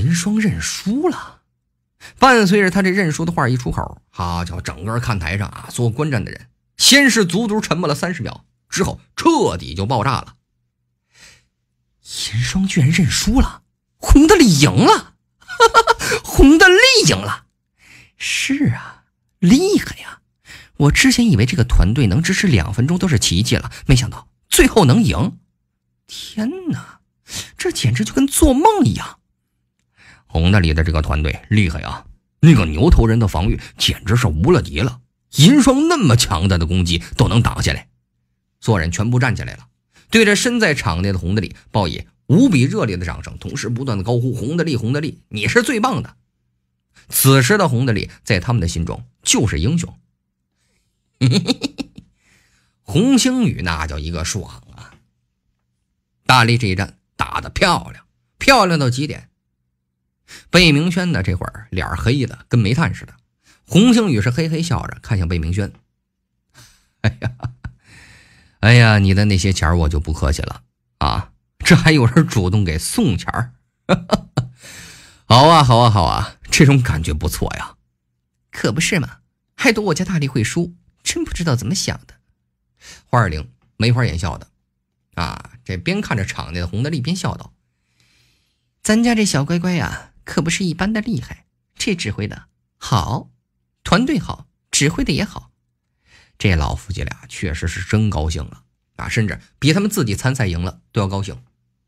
银霜认输了。伴随着他这认输的话一出口，好家伙，整个看台上啊，所有观战的人先是足足沉默了三十秒，之后彻底就爆炸了。银霜居然认输了，红的力赢了，哈哈红的力赢了。是啊，厉害呀！我之前以为这个团队能支持两分钟都是奇迹了，没想到最后能赢。天哪，这简直就跟做梦一样！红的里的这个团队厉害啊，那个牛头人的防御简直是无了敌了，银霜那么强大的攻击都能挡下来。所有人全部站起来了，对着身在场内的红的里报以无比热烈的掌声，同时不断的高呼：“红的力，红的力，你是最棒的！”此时的红的力在他们的心中就是英雄。红星宇那叫一个爽啊！大力这一战打得漂亮，漂亮到极点。贝明轩呢，这会儿脸黑的跟煤炭似的。洪星宇是嘿嘿笑着看向贝明轩：“ 哎呀，哎呀，你的那些钱我就不客气了啊！这还有人主动给送钱儿，好啊，好啊，好啊，这种感觉不错呀。可不是嘛，还赌我家大力会输，真不知道怎么想的。”花二玲眉花眼笑的啊，这边看着场内的洪德利边笑道：“咱家这小乖乖呀。”可不是一般的厉害，这指挥的好，团队好，指挥的也好，这老夫妻俩确实是真高兴了啊，甚至比他们自己参赛赢了都要高兴。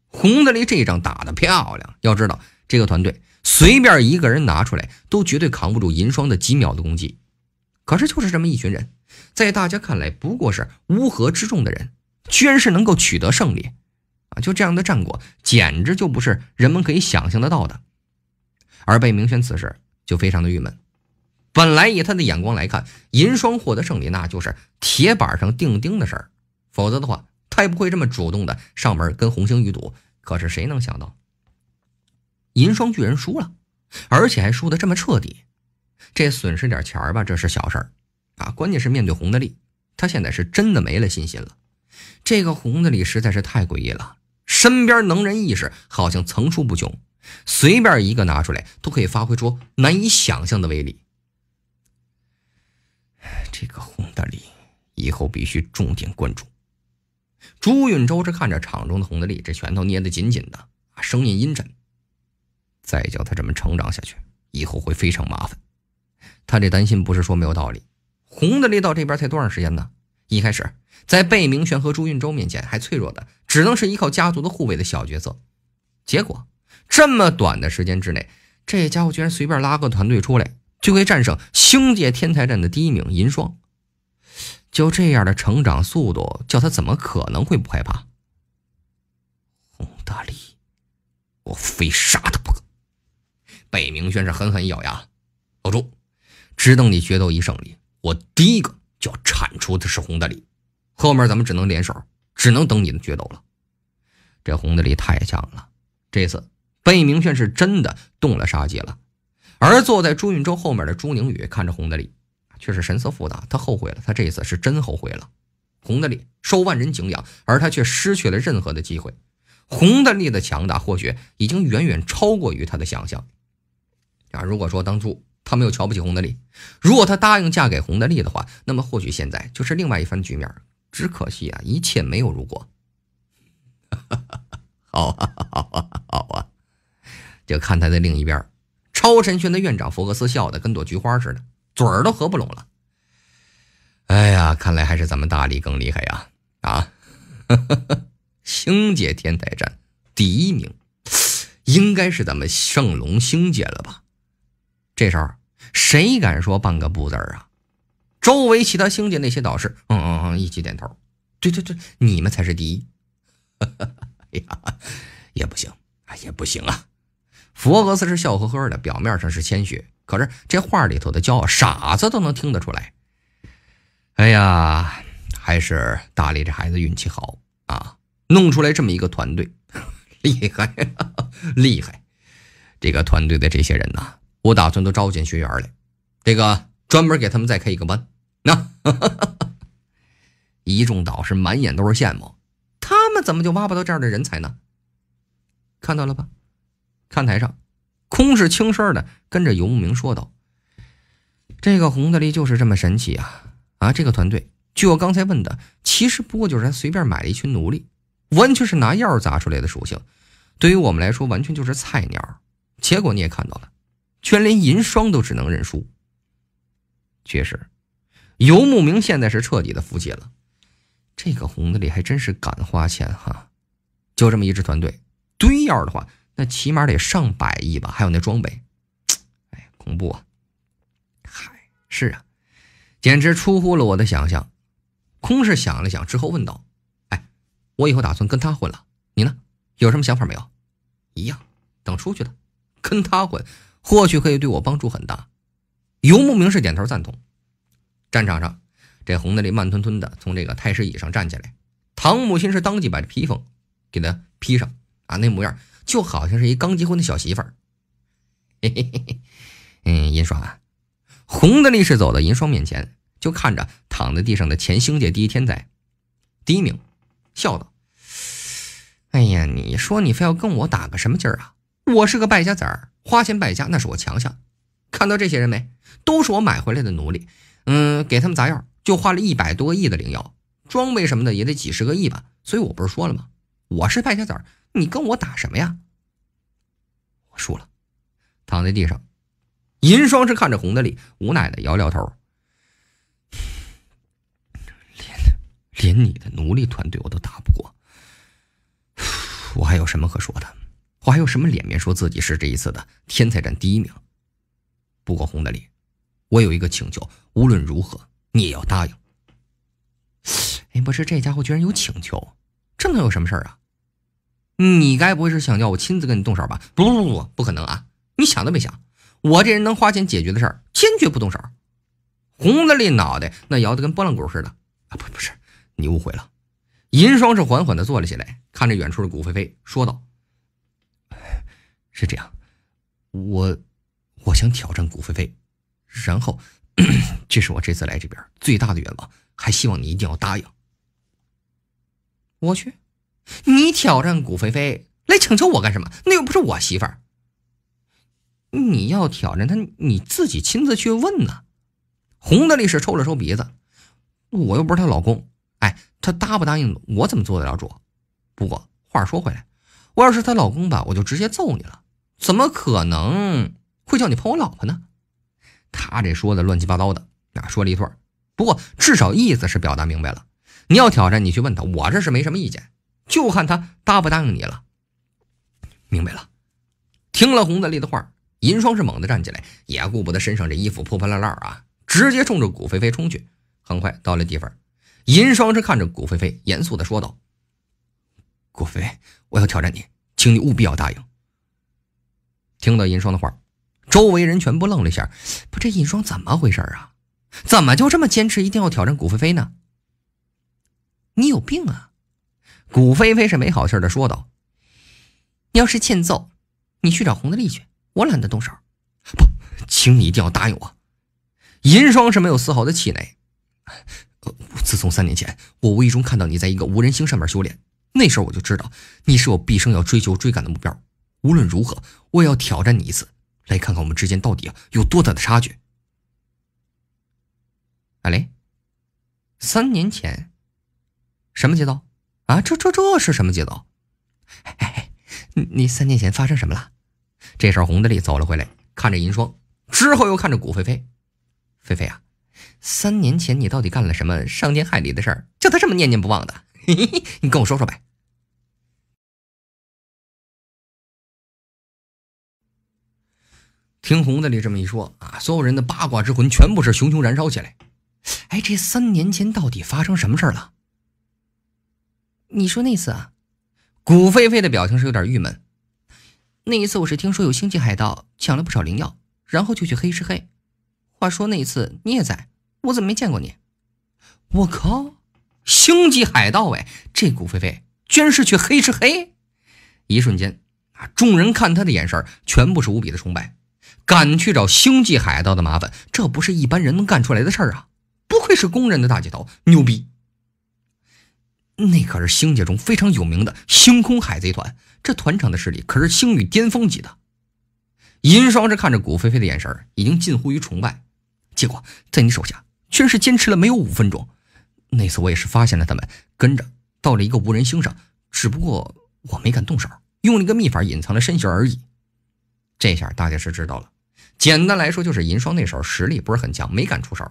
洪德利这一仗打得漂亮，要知道这个团队随便一个人拿出来都绝对扛不住银霜的几秒的攻击，可是就是这么一群人，在大家看来不过是乌合之众的人，居然是能够取得胜利啊！就这样的战果，简直就不是人们可以想象得到的。而贝明轩此时就非常的郁闷，本来以他的眼光来看，银霜获得胜利那就是铁板上钉钉的事儿，否则的话，他也不会这么主动的上门跟红星宇赌。可是谁能想到，银霜居然输了，而且还输的这么彻底。这损失点钱吧，这是小事儿啊，关键是面对红的力，他现在是真的没了信心了。这个红的力实在是太诡异了，身边能人异士好像层出不穷。随便一个拿出来，都可以发挥出难以想象的威力。这个洪大力以后必须重点关注。朱允周是看着场中的洪大力，这拳头捏得紧紧的，声音阴沉。再叫他这么成长下去，以后会非常麻烦。他这担心不是说没有道理。洪大力到这边才多长时间呢？一开始在贝明轩和朱运周面前还脆弱的，只能是依靠家族的护卫的小角色。结果。这么短的时间之内，这家伙居然随便拉个团队出来，就可以战胜星界天才战的第一名银霜。就这样的成长速度，叫他怎么可能会不害怕？洪大力，我非杀他不可！北明轩是狠狠咬牙：“老朱，只等你决斗一胜利，我第一个就要铲除的是洪大力，后面咱们只能联手，只能等你的决斗了。”这洪大力太强了，这次。贝明轩是真的动了杀机了，而坐在朱运洲后面的朱宁宇看着洪德利，却是神色复杂。他后悔了，他这一次是真后悔了。洪德利受万人敬仰，而他却失去了任何的机会。洪德利的强大或许已经远远超过于他的想象。啊，如果说当初他没有瞧不起洪德利，如果他答应嫁给洪德利的话，那么或许现在就是另外一番局面。只可惜啊，一切没有如果。好啊，好啊，好啊。就看他的另一边，超神轩的院长福克斯笑得跟朵菊花似的，嘴儿都合不拢了。哎呀，看来还是咱们大力更厉害呀！啊，星界天台战第一名，应该是咱们圣龙星界了吧？这时候谁敢说半个不字啊？周围其他星界那些导师，嗯嗯嗯，一起点头。对对对，你们才是第一。哎呀，也不行啊，也不行啊！佛格斯是笑呵呵的，表面上是谦虚，可是这话里头的骄傲，傻子都能听得出来。哎呀，还是大力这孩子运气好啊，弄出来这么一个团队，厉害，厉害！这个团队的这些人呐，我打算都招进学员来，这个专门给他们再开一个班。那 一众导师满眼都是羡慕，他们怎么就挖不到这样的人才呢？看到了吧？看台上，空是轻声的跟着游牧明说道：“这个红的利就是这么神奇啊！啊，这个团队，据我刚才问的，其实不过就是他随便买了一群奴隶，完全是拿药砸出来的属性。对于我们来说，完全就是菜鸟。结果你也看到了，居然连银霜都只能认输。确实，游牧明现在是彻底的服气了。这个红的利还真是敢花钱哈！就这么一支团队，堆药的话。”那起码得上百亿吧，还有那装备，哎，恐怖啊！嗨，是啊，简直出乎了我的想象。空是想了想之后问道：“哎，我以后打算跟他混了，你呢？有什么想法没有？”一样，等出去了，跟他混，或许可以对我帮助很大。游牧明是点头赞同。战场上，这红德利慢吞吞的从这个太师椅上站起来，唐母亲是当即把这披风给他披上啊，那模样。就好像是一刚结婚的小媳妇儿。嘿嘿嘿嘿，嗯，银霜啊，红的力士走到银霜面前，就看着躺在地上的前星界第一天才，第一名，笑道：“哎呀，你说你非要跟我打个什么劲儿啊？我是个败家子儿，花钱败家那是我强项。看到这些人没？都是我买回来的奴隶。嗯，给他们砸药就花了一百多个亿的灵药，装备什么的也得几十个亿吧。所以我不是说了吗？我是败家子儿。”你跟我打什么呀？我输了，躺在地上。银霜是看着洪德利，无奈的摇摇头。连连你的奴隶团队我都打不过，我还有什么可说的？我还有什么脸面说自己是这一次的天才战第一名？不过洪德利，我有一个请求，无论如何你也要答应。哎，不是，这家伙居然有请求，这能有什么事儿啊？你该不会是想叫我亲自跟你动手吧？不不不不，可能啊！你想都别想，我这人能花钱解决的事儿，坚决不动手。红德利脑袋那摇得跟拨浪鼓似的啊！不不是，你误会了。银霜是缓缓的坐了起来，看着远处的古菲菲说道：“是这样，我我想挑战古菲菲，然后 这是我这次来这边最大的愿望，还希望你一定要答应。”我去。你挑战古菲菲来请求我干什么？那又不是我媳妇儿。你要挑战她，你自己亲自去问呢。洪德利是抽了抽鼻子，我又不是她老公，哎，她答不答应我怎么做得了主？不过话说回来，我要是她老公吧，我就直接揍你了，怎么可能会叫你碰我老婆呢？他这说的乱七八糟的，啊，说了一通。不过至少意思是表达明白了。你要挑战，你去问他，我这是没什么意见。就看他答不答应你了。明白了。听了洪德利的话，银霜是猛地站起来，也顾不得身上这衣服破破烂烂啊，直接冲着古菲菲冲去。很快到了地方，银霜是看着古菲菲，严肃的说道：“古菲菲，我要挑战你，请你务必要答应。”听到银霜的话，周围人全部愣了一下。不，这银霜怎么回事啊？怎么就这么坚持一定要挑战古菲菲呢？你有病啊！古菲菲是没好气的说道：“你要是欠揍，你去找洪德利去，我懒得动手。不，请你一定要答应我。”银霜是没有丝毫的气馁。自从三年前我无意中看到你在一个无人星上面修炼，那时候我就知道你是我毕生要追求追赶的目标。无论如何，我也要挑战你一次，来看看我们之间到底有多大的差距。阿雷，三年前，什么节奏？啊，这这这是什么节奏？哎，你三年前发生什么了？这时候洪德利走了回来，看着银霜，之后又看着古菲菲。菲菲啊，三年前你到底干了什么伤天害理的事儿，叫他这么念念不忘的？嘿嘿嘿，你跟我说说呗。听洪德利这么一说啊，所有人的八卦之魂全部是熊熊燃烧起来。哎，这三年前到底发生什么事儿了？你说那次啊，古菲菲的表情是有点郁闷。那一次我是听说有星际海盗抢了不少灵药，然后就去黑吃黑。话说那一次你也在，我怎么没见过你？我靠，星际海盗哎，这古菲菲居然是去黑吃黑！一瞬间啊，众人看他的眼神全部是无比的崇拜。敢去找星际海盗的麻烦，这不是一般人能干出来的事儿啊！不愧是公认的大姐头，牛逼！那可是星界中非常有名的星空海贼团，这团长的势力可是星域巅峰级的。银霜是看着古菲菲的眼神已经近乎于崇拜，结果在你手下居然是坚持了没有五分钟。那次我也是发现了他们跟着到了一个无人星上，只不过我没敢动手，用了一个秘法隐藏了身形而已。这下大家是知道了，简单来说就是银霜那时候实力不是很强，没敢出手，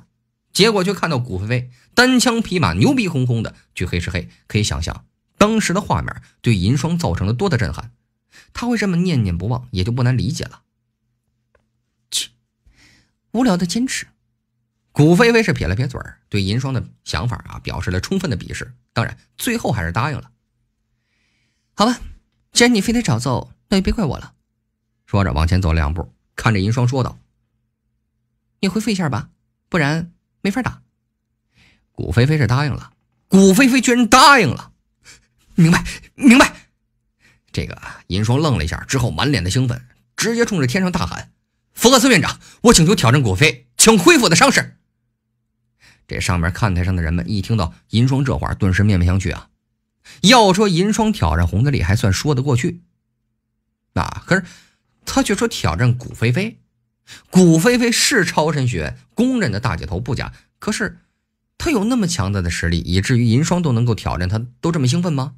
结果却看到古菲菲单枪匹马、牛逼哄哄的去黑吃黑，可以想象当时的画面对银霜造成了多大震撼。他会这么念念不忘，也就不难理解了。切，无聊的坚持。古菲菲是撇了撇嘴，对银霜的想法啊表示了充分的鄙视。当然，最后还是答应了。好吧，既然你非得找揍，那就别怪我了。说着往前走两步，看着银霜说道：“你回复一下吧，不然没法打。”古菲菲是答应了。古菲菲居然答应了，明白，明白。这个银霜愣了一下，之后满脸的兴奋，直接冲着天上大喊：“福克斯院长，我请求挑战古菲，请恢复我的伤势。”这上面看台上的人们一听到银霜这话，顿时面面相觑啊！要说银霜挑战洪德利还算说得过去，啊，可是他却说挑战古菲菲。古菲菲是超神学公认的大姐头不假，可是他有那么强大的实力，以至于银霜都能够挑战他，都这么兴奋吗？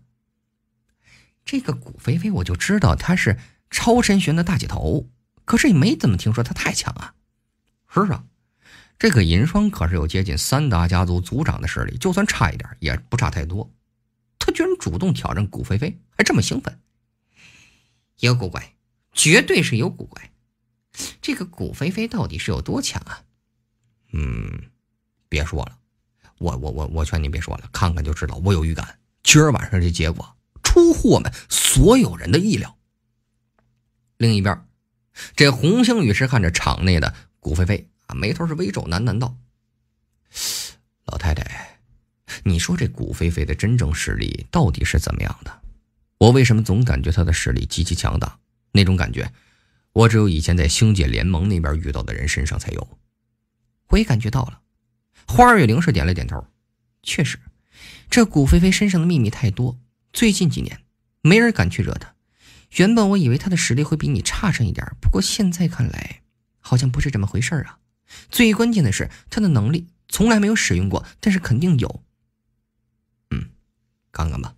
这个古菲菲我就知道他是超神学的大姐头，可是也没怎么听说他太强啊。是啊。这个银霜可是有接近三大家族族长的实力，就算差一点也不差太多。他居然主动挑战古菲菲，还这么兴奋，有古怪，绝对是有古怪。这个古菲菲到底是有多强啊？嗯，别说了，我我我我劝你别说了，看看就知道。我有预感，今儿晚上这结果出乎我们所有人的意料。另一边，这红星雨是看着场内的古菲菲。眉头是微皱，喃喃道：“老太太，你说这古菲菲的真正实力到底是怎么样的？我为什么总感觉她的实力极其强大？那种感觉，我只有以前在星界联盟那边遇到的人身上才有。我也感觉到了。”花月灵是点了点头，确实，这古菲菲身上的秘密太多，最近几年没人敢去惹她。原本我以为她的实力会比你差上一点，不过现在看来，好像不是这么回事啊。最关键的是，他的能力从来没有使用过，但是肯定有。嗯，看看吧，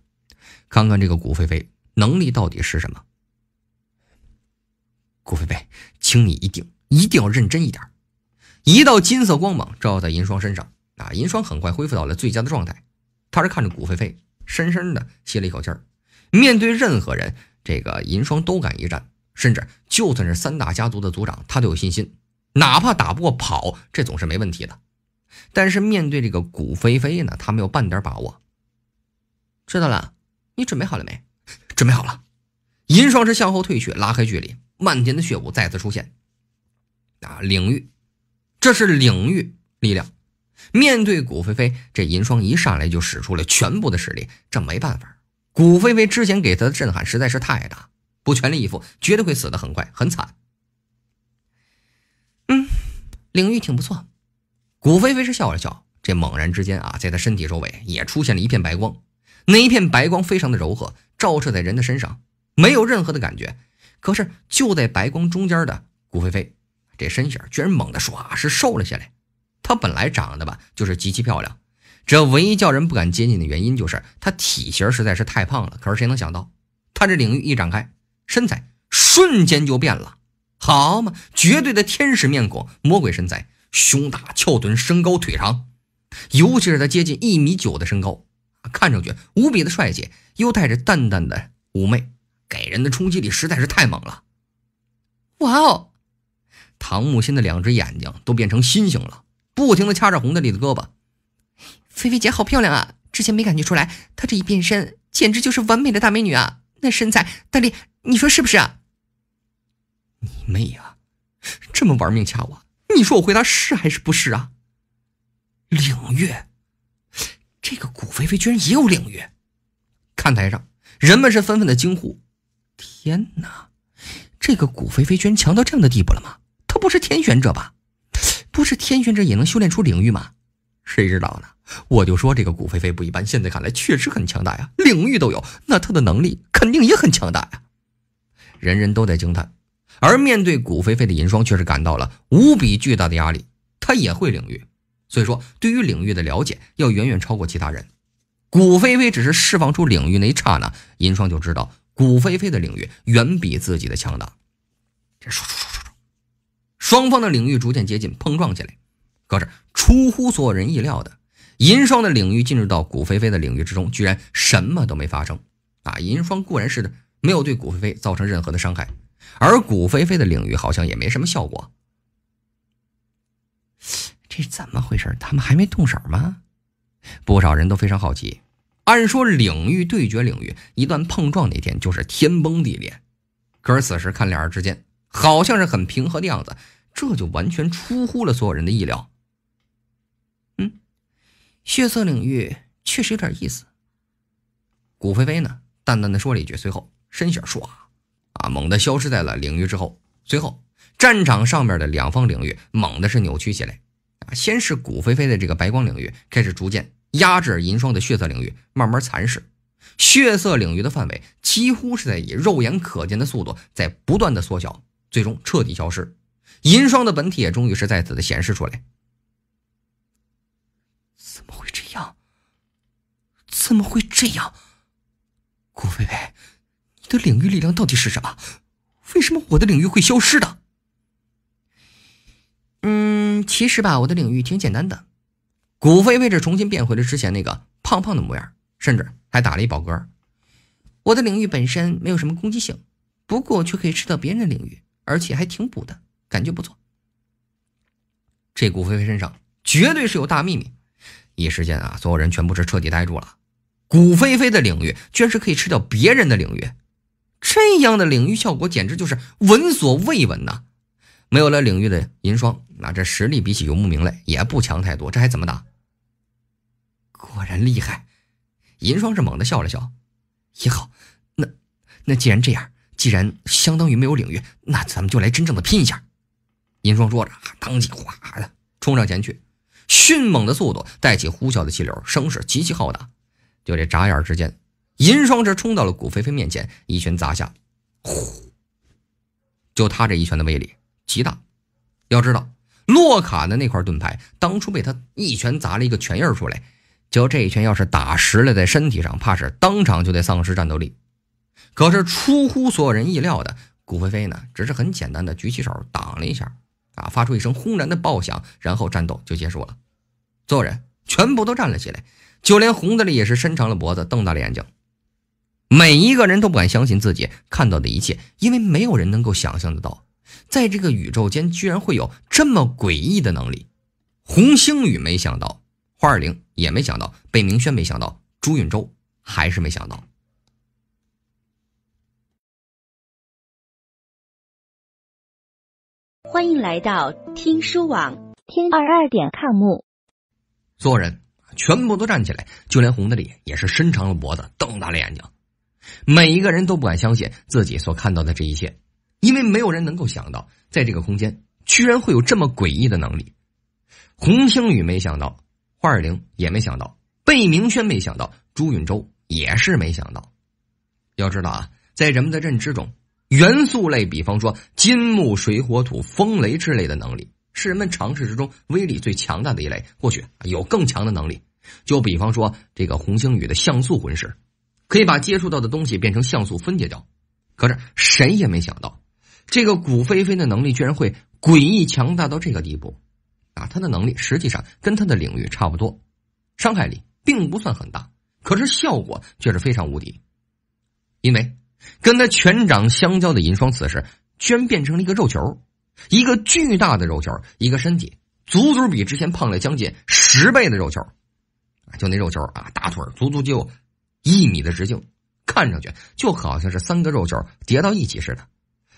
看看这个古菲菲能力到底是什么。古菲菲，请你一定一定要认真一点。一道金色光芒照在银霜身上，啊，银霜很快恢复到了最佳的状态。他是看着古菲菲，深深的吸了一口气儿。面对任何人，这个银霜都敢一战，甚至就算是三大家族的族长，他都有信心。哪怕打不过跑，这总是没问题的。但是面对这个古菲菲呢，他没有半点把握。知道了，你准备好了没？准备好了。银霜是向后退去，拉开距离，漫天的血雾再次出现。啊，领域，这是领域力量。面对古菲菲，这银霜一上来就使出了全部的实力，这没办法。古菲菲之前给他的震撼实在是太大，不全力以赴，绝对会死得很快，很惨。嗯，领域挺不错。古菲菲是笑了笑，这猛然之间啊，在他身体周围也出现了一片白光。那一片白光非常的柔和，照射在人的身上，没有任何的感觉。可是就在白光中间的古菲菲，这身形居然猛地唰是瘦了下来。她本来长得吧就是极其漂亮，这唯一叫人不敢接近的原因就是她体型实在是太胖了。可是谁能想到，她这领域一展开，身材瞬间就变了。好嘛，绝对的天使面孔，魔鬼身材，胸大翘臀，身高腿长，尤其是他接近一米九的身高，看上去无比的帅气，又带着淡淡的妩媚，给人的冲击力实在是太猛了。哇哦！唐木心的两只眼睛都变成心形了，不停的掐着洪德利的胳膊。菲菲姐好漂亮啊，之前没感觉出来，她这一变身简直就是完美的大美女啊！那身材，大力，你说是不是啊？你妹呀！这么玩命掐我，你说我回答是还是不是啊？领域，这个古菲菲居然也有领域！看台上，人们是纷纷的惊呼：“天哪！这个古菲菲居然强到这样的地步了吗？她不是天选者吧？不是天选者也能修炼出领域吗？谁知道呢？我就说这个古菲菲不一般，现在看来确实很强大呀，领域都有，那她的能力肯定也很强大呀！人人都在惊叹。而面对古菲菲的银霜，却是感到了无比巨大的压力。他也会领域，所以说对于领域的了解要远远超过其他人。古菲菲只是释放出领域那一刹那，银霜就知道古菲菲的领域远比自己的强大。这唰唰唰唰唰，双方的领域逐渐接近，碰撞起来。可是出乎所有人意料的，银霜的领域进入到古菲菲的领域之中，居然什么都没发生。啊，银霜固然是的，没有对古菲菲造成任何的伤害，而古菲菲的领域好像也没什么效果。这怎么回事？他们还没动手吗？不少人都非常好奇。按说领域对决，领域一旦碰撞那天就是天崩地裂，可是此时看两人之间好像是很平和的样子，这就完全出乎了所有人的意料。嗯，血色领域确实有点意思。古菲菲呢，淡淡的说了一句，随后身形唰啊，猛地消失在了领域之后。随后，战场上面的两方领域猛的是扭曲起来啊，先是古菲菲的这个白光领域开始逐渐。压制银霜的血色领域慢慢蚕食，血色领域的范围几乎是在以肉眼可见的速度在不断的缩小，最终彻底消失。银霜的本体也终于是在此的显示出来。怎么会这样？怎么会这样？顾菲菲，你的领域力量到底是什么？为什么我的领域会消失的？嗯，其实吧，我的领域挺简单的。古飞飞这重新变回了之前那个胖胖的模样，甚至还打了一饱嗝。我的领域本身没有什么攻击性，不过却可以吃到别人的领域，而且还挺补的，感觉不错。这古飞飞身上绝对是有大秘密。一时间啊，所有人全部是彻底呆住了。古飞飞的领域居然是可以吃掉别人的领域，这样的领域效果简直就是闻所未闻呐！没有了领域的银霜，那这实力比起游牧明来也不强太多，这还怎么打？果然厉害！银霜是猛地笑了笑，也好，那那既然这样，既然相当于没有领域，那咱们就来真正的拼一下。银霜说着，当即哗的冲上前去，迅猛的速度带起呼啸的气流，声势极其浩大。就这眨眼之间，银霜是冲到了古菲菲面前，一拳砸下，呼！就他这一拳的威力。极大，要知道，洛卡的那块盾牌当初被他一拳砸了一个拳印出来，就这一拳要是打实了在身体上，怕是当场就得丧失战斗力。可是出乎所有人意料的，古菲菲呢，只是很简单的举起手挡了一下，啊，发出一声轰然的爆响，然后战斗就结束了。所有人全部都站了起来，就连红子里也是伸长了脖子，瞪大了眼睛。每一个人都不敢相信自己看到的一切，因为没有人能够想象得到。在这个宇宙间，居然会有这么诡异的能力。洪星宇没想到，花二玲也没想到，贝明轩没想到，朱允洲还是没想到。欢迎来到听书网，听二二点 com。所有人全部都站起来，就连红的脸也是伸长了脖子，瞪大了眼睛。每一个人都不敢相信自己所看到的这一切。因为没有人能够想到，在这个空间居然会有这么诡异的能力。洪星宇没想到，花二玲也没想到，贝明轩没想到，朱允洲也是没想到。要知道啊，在人们的认知中，元素类，比方说金木水火土风雷之类的能力，是人们常识之中威力最强大的一类。或许有更强的能力，就比方说这个洪星宇的像素魂师，可以把接触到的东西变成像素分解掉。可是谁也没想到。这个古飞飞的能力居然会诡异强大到这个地步，啊，他的能力实际上跟他的领域差不多，伤害力并不算很大，可是效果却是非常无敌。因为跟他拳掌相交的银霜此时居然变成了一个肉球，一个巨大的肉球，一个身体足足比之前胖了将近十倍的肉球，就那肉球啊，大腿足足就一米的直径，看上去就好像是三个肉球叠到一起似的。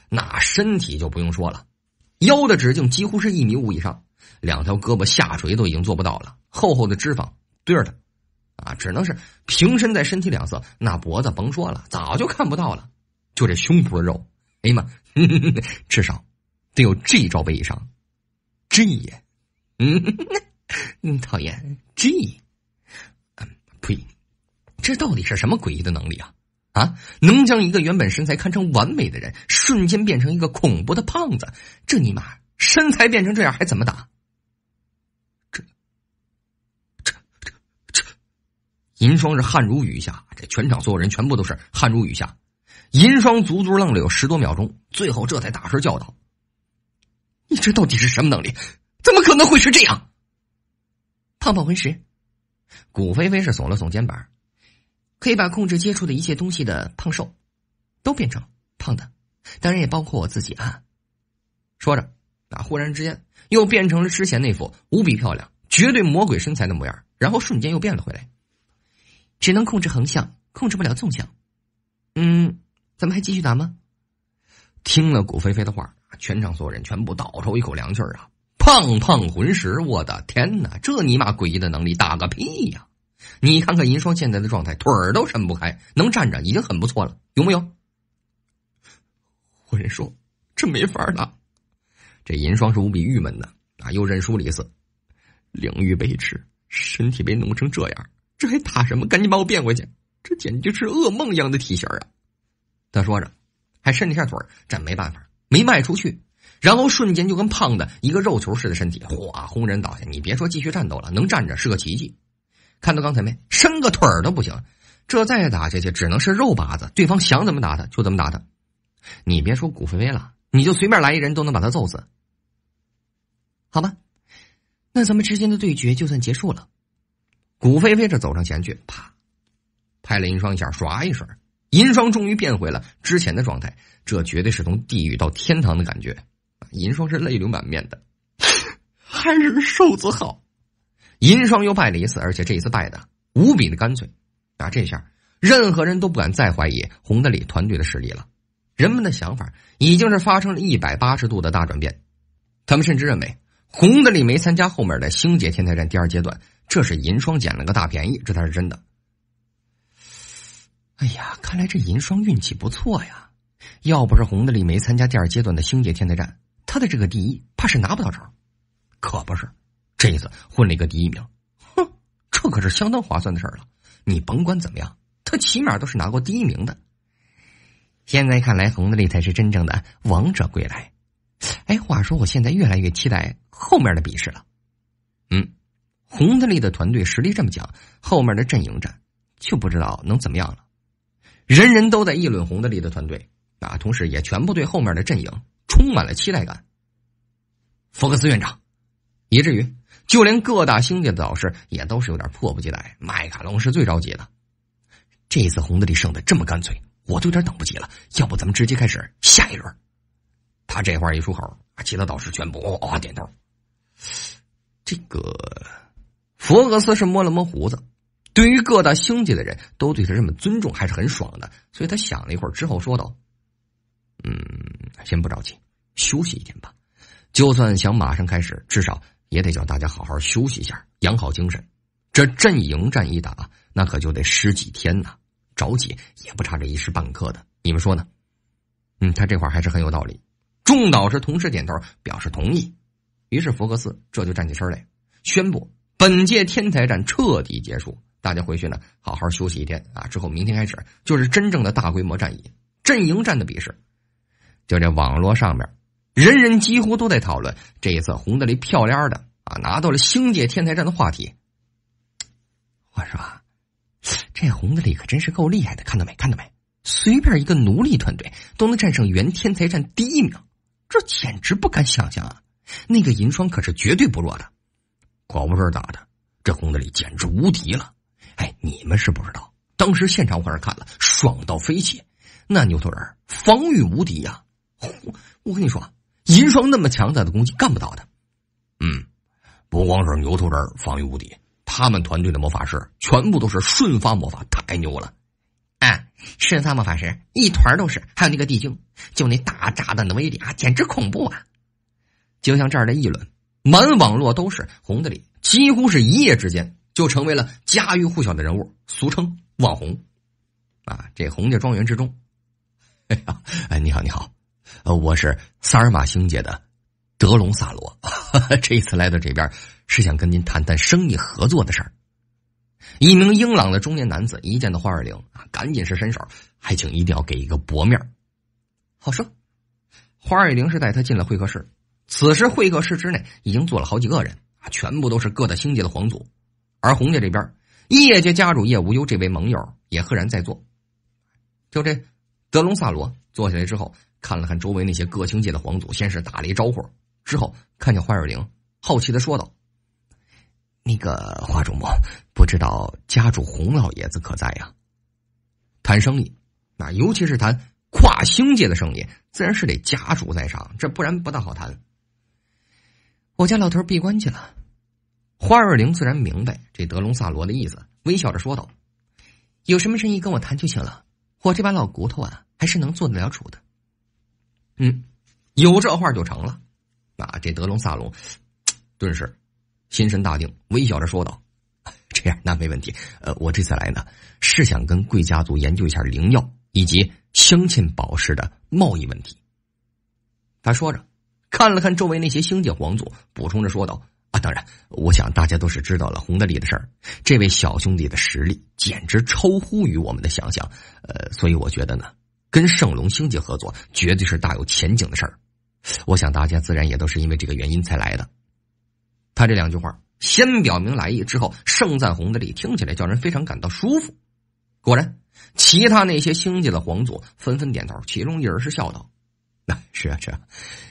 那身体就不用说了，腰的直径几乎是一米五以上，两条胳膊下垂都已经做不到了，厚厚的脂肪堆着，啊，只能是平伸在身体两侧。那脖子甭说了，早就看不到了，就这胸脯的肉，哎呀妈，至少得有这罩杯以上。G，嗯，讨厌 G，嗯，呸，这到底是什么诡异的能力啊？啊，能将一个原本身材堪称完美的人，瞬间变成一个恐怖的胖子，这尼玛身材变成这样还怎么打？这、这、这、这！银霜是汗如雨下，这全场所有人全部都是汗如雨下。银霜足足愣了有十多秒钟，最后这才大声叫道：“你这到底是什么能力？怎么可能会是这样？”胖胖魂石，古飞飞是耸了耸肩膀。可以把控制接触的一切东西的胖瘦，都变成胖的，当然也包括我自己啊。说着，啊，忽然之间又变成了之前那副无比漂亮、绝对魔鬼身材的模样，然后瞬间又变了回来。只能控制横向，控制不了纵向。嗯，咱们还继续打吗？听了古飞飞的话，全场所有人全部倒抽一口凉气儿啊！胖胖魂石，我的天哪，这尼玛诡异的能力打个屁呀！你看看银霜现在的状态，腿儿都伸不开，能站着已经很不错了，有没有？我人说这没法打，这银霜是无比郁闷的啊！又认输了一次，领域被吃，身体被弄成这样，这还打什么？赶紧把我变回去！这简直是噩梦一样的体型啊！他说着，还伸了一下腿这没办法，没迈出去，然后瞬间就跟胖的一个肉球似的身体，哗轰人倒下。你别说继续战斗了，能站着是个奇迹。看到刚才没？伸个腿都不行，这再打下去只能是肉靶子。对方想怎么打他就怎么打他。你别说古飞飞了，你就随便来一人都能把他揍死。好吧，那咱们之间的对决就算结束了。古飞飞这走上前去，啪，拍了银霜一下，唰一声，银霜终于变回了之前的状态。这绝对是从地狱到天堂的感觉。银霜是泪流满面的，还是瘦子好。银霜又败了一次，而且这一次败的无比的干脆，啊！这下任何人都不敢再怀疑洪德里团队的实力了。人们的想法已经是发生了一百八十度的大转变，他们甚至认为洪德里没参加后面的星界天才战第二阶段，这是银霜捡了个大便宜，这才是真的。哎呀，看来这银霜运气不错呀！要不是洪德里没参加第二阶段的星界天才战，他的这个第一怕是拿不到手。可不是。这一次混了一个第一名，哼，这可是相当划算的事儿了。你甭管怎么样，他起码都是拿过第一名的。现在看来，洪德利才是真正的王者归来。哎，话说，我现在越来越期待后面的比试了。嗯，洪德利的团队实力这么强，后面的阵营战就不知道能怎么样了。人人都在议论洪德利的团队啊，同时也全部对后面的阵营充满了期待感。福克斯院长，以至于。就连各大星界的导师也都是有点迫不及待。麦卡龙是最着急的，这次洪德利胜的这么干脆，我都有点等不及了。要不咱们直接开始下一轮？他这话一出口，其他导师全部哦哦点头。这个佛格斯是摸了摸胡子，对于各大星界的人都对他这么尊重，还是很爽的。所以他想了一会儿之后说道：“嗯，先不着急，休息一天吧。就算想马上开始，至少……”也得叫大家好好休息一下，养好精神。这阵营战一打，那可就得十几天呢，着急也不差这一时半刻的。你们说呢？嗯，他这话还是很有道理。众导师同时点头表示同意。于是福克斯这就站起身来，宣布本届天才战彻底结束。大家回去呢，好好休息一天啊。之后明天开始就是真正的大规模战役，阵营战的比试。就这网络上面。人人几乎都在讨论这一次红德利漂亮的啊拿到了星界天才战的话题。我说，这红德里可真是够厉害的，看到没？看到没？随便一个奴隶团队都能战胜原天才战第一名，这简直不敢想象啊！那个银霜可是绝对不弱的。可不是打的，这红德里简直无敌了！哎，你们是不知道，当时现场我是看了，爽到飞起，那牛头人防御无敌呀！我跟你说。银霜那么强大的攻击干不到他，嗯，不光是牛头人防御无敌，他们团队的魔法师全部都是瞬发魔法，太牛了！啊，瞬发魔法师一团都是，还有那个地精，就那大炸弹的威力啊，简直恐怖啊！就像这儿的议论，满网络都是红的里，几乎是一夜之间就成为了家喻户晓的人物，俗称网红。啊，这红家庄园之中，哎呀，哎，你好，你好。呃，我是萨尔玛星界的德隆萨罗，这次来到这边是想跟您谈谈生意合作的事儿。一名英朗的中年男子一见到花二玲啊，赶紧是伸手，还请一定要给一个薄面好说，花二玲是带他进了会客室。此时会客室之内已经坐了好几个人啊，全部都是各大星界的皇族。而洪家这边，叶家家主叶无忧这位盟友也赫然在座。就这德隆萨罗坐下来之后，看了看周围那些各星界的皇族，先是打了一招呼，之后看见花二玲，好奇的说道：“那个花主母，不知道家主洪老爷子可在呀？谈生意，那尤其是谈跨星界的生意，自然是得家主在上，这不然不大好谈。我家老头闭关去了。”花二玲自然明白这德隆萨罗的意思，微笑着说道：“有什么生意跟我谈就行了，我这把老骨头啊，还是能做得了主的。”嗯，有这话就成了。啊，这德隆萨罗顿时心神大定，微笑着说道：“这样那没问题。呃，我这次来呢，是想跟贵家族研究一下灵药以及镶嵌宝石的贸易问题。”他说着，看了看周围那些星界皇族，补充着说道。啊，当然，我想大家都是知道了洪德利的事儿。这位小兄弟的实力简直超乎于我们的想象，呃，所以我觉得呢，跟圣龙星界合作绝对是大有前景的事儿。我想大家自然也都是因为这个原因才来的。他这两句话先表明来意，之后盛赞洪德利，听起来叫人非常感到舒服。果然，其他那些星界的皇族纷纷点头，其中一人是笑道：“那是啊，是啊，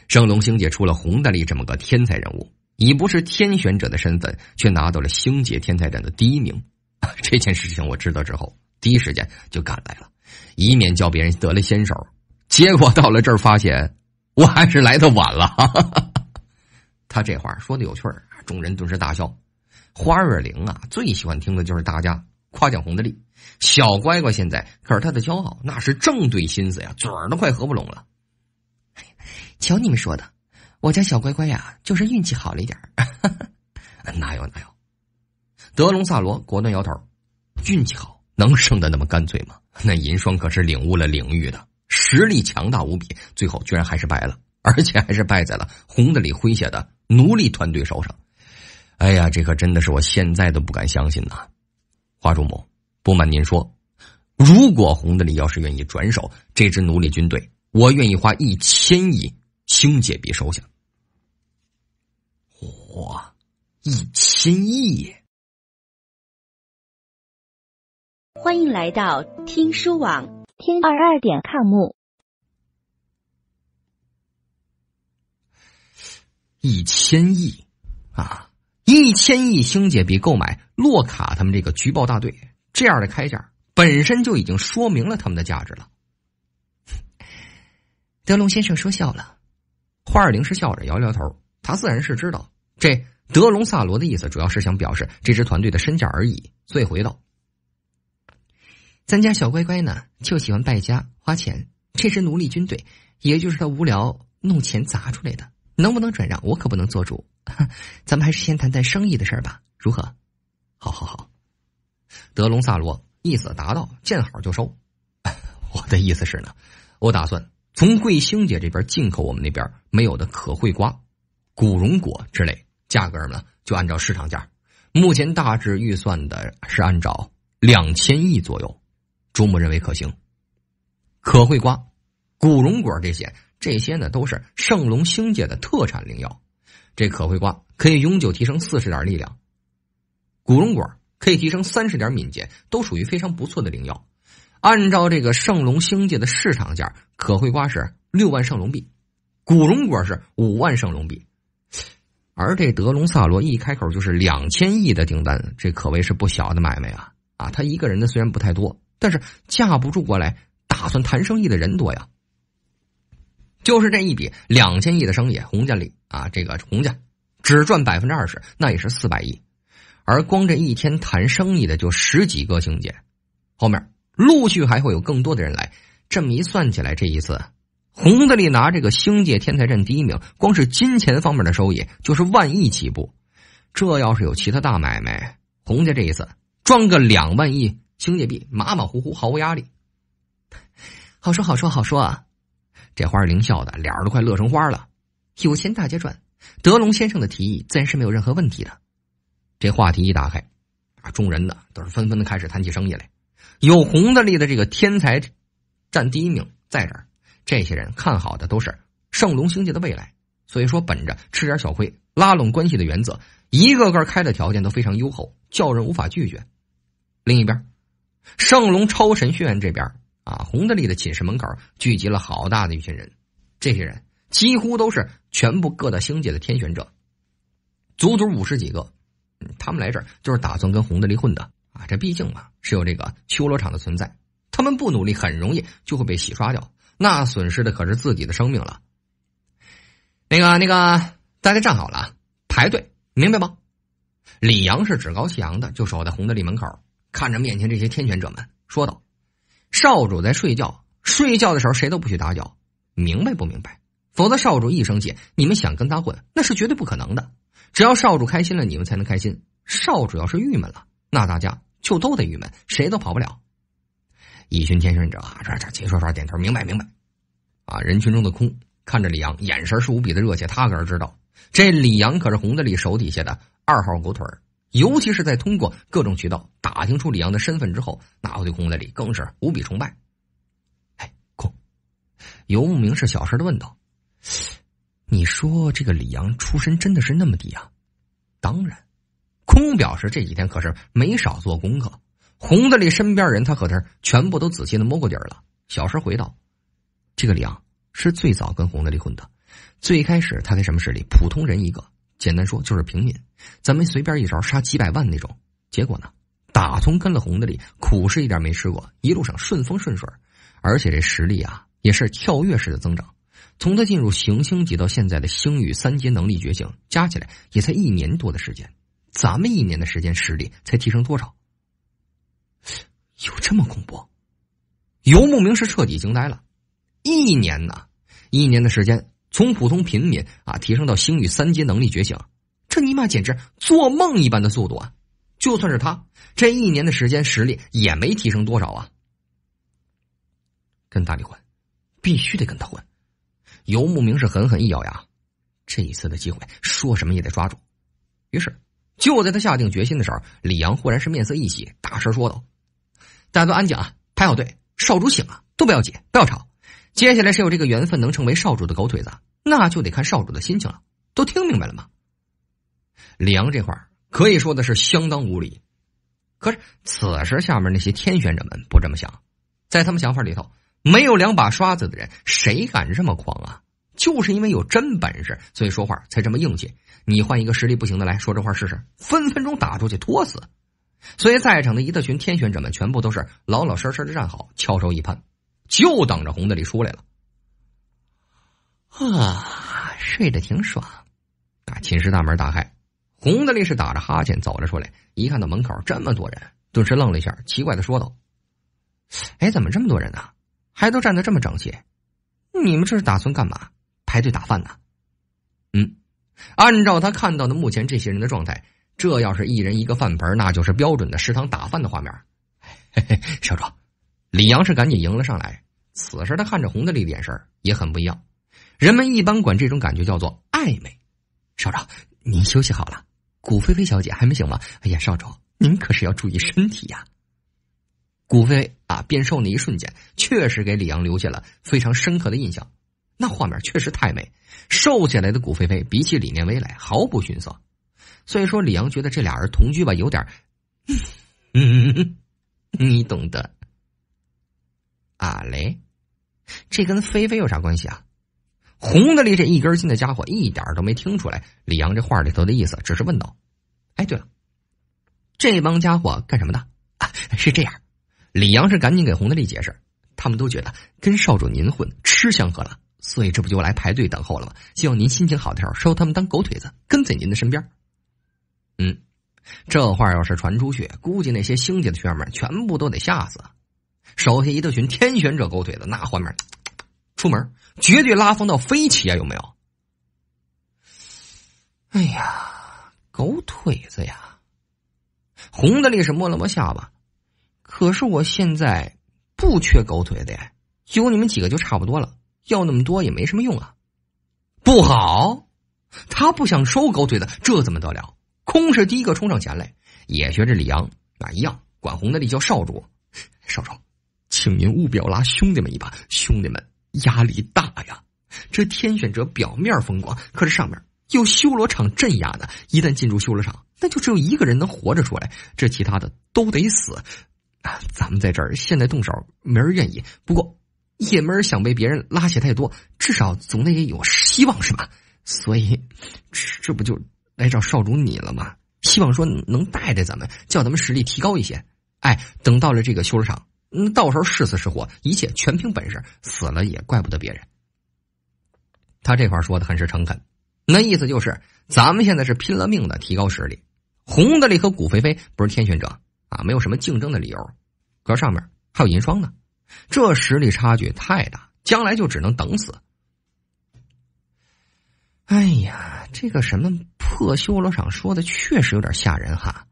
圣龙星界出了洪大力这么个天才人物。”以不是天选者的身份，却拿到了星界天才战的第一名。这件事情我知道之后，第一时间就赶来了，以免叫别人得了先手。结果到了这儿，发现我还是来的晚了。他这话说的有趣儿，众人顿时大笑。花二玲啊，最喜欢听的就是大家夸奖洪德利。小乖乖现在可是他的骄傲，那是正对心思呀，嘴儿都快合不拢了。瞧你们说的。我家小乖乖呀，就是运气好了一点 哪有哪有？德隆萨罗果断摇头，运气好能胜得那么干脆吗？那银霜可是领悟了领域的实力强大无比，最后居然还是败了，而且还是败在了红德里麾下的奴隶团队手上。哎呀，这可真的是我现在都不敢相信呐！花主母，不瞒您说，如果红德里要是愿意转手这支奴隶军队，我愿意花一千亿。星界币收下，嚯，一千亿！欢迎来到听书网，听二二点 com。一千亿啊！一千亿星界比购买洛卡他们这个举报大队，这样的开价本身就已经说明了他们的价值了。德龙先生说笑了。花二零是笑着摇摇头，他自然是知道这德隆萨罗的意思，主要是想表示这支团队的身价而已，所以回道：“咱家小乖乖呢，就喜欢败家花钱，这支奴隶军队，也就是他无聊弄钱砸出来的，能不能转让，我可不能做主。咱们还是先谈谈生意的事儿吧，如何？好好好。”德隆萨罗意思达到：“见好就收。我的意思是呢，我打算。”从贵星姐这边进口我们那边没有的可惠瓜、古榕果之类，价格呢就按照市场价。目前大致预算的是按照两千亿左右，周末认为可行。可惠瓜、古榕果这些，这些呢都是圣龙星界的特产灵药。这可惠瓜可以永久提升四十点力量，古榕果可以提升三十点敏捷，都属于非常不错的灵药。按照这个圣龙星界的市场价，可会瓜是六万圣龙币，古龙果是五万圣龙币，而这德隆萨罗一开口就是两千亿的订单，这可谓是不小的买卖啊！啊，他一个人的虽然不太多，但是架不住过来打算谈生意的人多呀。就是这一笔两千亿的生意，洪家里啊，这个洪家只赚百分之二十，那也是四百亿，而光这一天谈生意的就十几个星界，后面。陆续还会有更多的人来，这么一算起来，这一次，洪德利拿这个星界天才阵第一名，光是金钱方面的收益就是万亿起步。这要是有其他大买卖，洪家这一次赚个两万亿星界币，马马虎虎，毫无压力。好说好说好说啊！这花儿凌笑的脸儿都快乐成花了。有钱大家赚，德龙先生的提议自然是没有任何问题的。这话题一打开，啊，众人呢都是纷纷的开始谈起生意来。有洪大力的这个天才占第一名在这儿，这些人看好的都是圣龙星界的未来，所以说本着吃点小亏、拉拢关系的原则，一个个开的条件都非常优厚，叫人无法拒绝。另一边，圣龙超神学院这边啊，洪德利的寝室门口聚集了好大的一群人，这些人几乎都是全部各大星界的天选者，足足五十几个。他们来这儿就是打算跟洪德利混的啊！这毕竟嘛是有这个修罗场的存在，他们不努力，很容易就会被洗刷掉，那损失的可是自己的生命了。那个那个，大家站好了，排队，明白吗？李阳是趾高气扬的，就守在洪德利门口。看着面前这些天选者们，说道：“少主在睡觉，睡觉的时候谁都不许打搅，明白不明白？否则少主一生气，你们想跟他混，那是绝对不可能的。只要少主开心了，你们才能开心；少主要是郁闷了，那大家就都得郁闷，谁都跑不了。”一群天选者啊，这这齐刷刷点头，明白明白。啊，人群中的空看着李阳，眼神是无比的热切。他可是知道，这李阳可是洪德利手底下的二号狗腿。尤其是在通过各种渠道打听出李阳的身份之后，那我对洪德利更是无比崇拜。哎，空，游牧明是小声的问道：“你说这个李阳出身真的是那么低啊？”当然，空表示这几天可是没少做功课。红的里身边人他可是全部都仔细的摸过底儿了。小声回道：“这个李昂是最早跟洪德利混的，最开始他在什么势力？普通人一个。”简单说就是平民，咱们随便一招杀几百万那种。结果呢，打从跟了红的里，苦是一点没吃过，一路上顺风顺水，而且这实力啊也是跳跃式的增长。从他进入行星级到现在的星域三阶能力觉醒，加起来也才一年多的时间。咱们一年的时间实力才提升多少？有这么恐怖？游牧明是彻底惊呆了。一年呢？一年的时间。从普通平民啊提升到星域三阶能力觉醒，这尼玛简直做梦一般的速度啊！就算是他这一年的时间实力也没提升多少啊！跟大力混，必须得跟他混。游牧明是狠狠一咬牙，这一次的机会说什么也得抓住。于是就在他下定决心的时候，李阳忽然是面色一喜，大声说道：“大家都安静啊，排好队，少主醒了，都不要挤，不要吵。”接下来谁有这个缘分能成为少主的狗腿子，那就得看少主的心情了。都听明白了吗？李阳这话可以说的是相当无理，可是此时下面那些天选者们不这么想，在他们想法里头，没有两把刷子的人谁敢这么狂啊？就是因为有真本事，所以说话才这么硬气。你换一个实力不行的来说这话试试，分分钟打出去拖死。所以在场的一大群天选者们全部都是老老实实的站好，翘首以盼。就等着洪德利出来了，啊，睡得挺爽。啊，寝室大门打开，洪德利是打着哈欠走了出来，一看到门口这么多人，顿时愣了一下，奇怪的说道：“哎，怎么这么多人呢？还都站得这么整齐？你们这是打算干嘛？排队打饭呢？”嗯，按照他看到的目前这些人的状态，这要是一人一个饭盆，那就是标准的食堂打饭的画面。嘿嘿，少主。李阳是赶紧迎了上来，此时他看着洪德利的眼神也很不一样。人们一般管这种感觉叫做暧昧。少主，您休息好了。古菲菲小姐还没醒吗？哎呀，少主，您可是要注意身体呀。古菲啊，变瘦那一瞬间，确实给李阳留下了非常深刻的印象。那画面确实太美，瘦下来的古菲菲比起李念威来毫不逊色。所以说，李阳觉得这俩人同居吧，有点……嗯，你懂得。啊嘞，这跟菲菲有啥关系啊？红的里这一根筋的家伙一点都没听出来李阳这话里头的意思，只是问道：“哎，对了，这帮家伙干什么的？”啊，是这样，李阳是赶紧给洪德利解释，他们都觉得跟少主您混吃香喝辣，所以这不就来排队等候了吗？希望您心情好的时候收他们当狗腿子，跟在您的身边。嗯，这话要是传出去，估计那些星界的学员们全部都得吓死。手下一大群天选者狗腿子，那画面，出门绝对拉风到飞起啊！有没有？哎呀，狗腿子呀！红的力士摸了摸下巴，可是我现在不缺狗腿子呀，有你们几个就差不多了，要那么多也没什么用啊！不好，他不想收狗腿子，这怎么得了？空是第一个冲上前来，也学着李阳啊一样，管洪德利叫少主。少主，请您务必要拉兄弟们一把，兄弟们压力大呀。这天选者表面风光，可是上面有修罗场镇压的，一旦进入修罗场，那就只有一个人能活着出来，这其他的都得死。啊，咱们在这儿现在动手，没人愿意。不过也没人想被别人拉下太多，至少总得有希望是吧？所以这不就来找少主你了吗？希望说能带着咱们，叫咱们实力提高一些。哎，等到了这个修罗场，嗯，到时候是死是活，一切全凭本事，死了也怪不得别人。他这块说的很是诚恳，那意思就是咱们现在是拼了命的提高实力。洪德利和古飞飞不是天选者啊，没有什么竞争的理由。可上面还有银霜呢，这实力差距太大，将来就只能等死。哎呀，这个什么破修罗场说的确实有点吓人哈。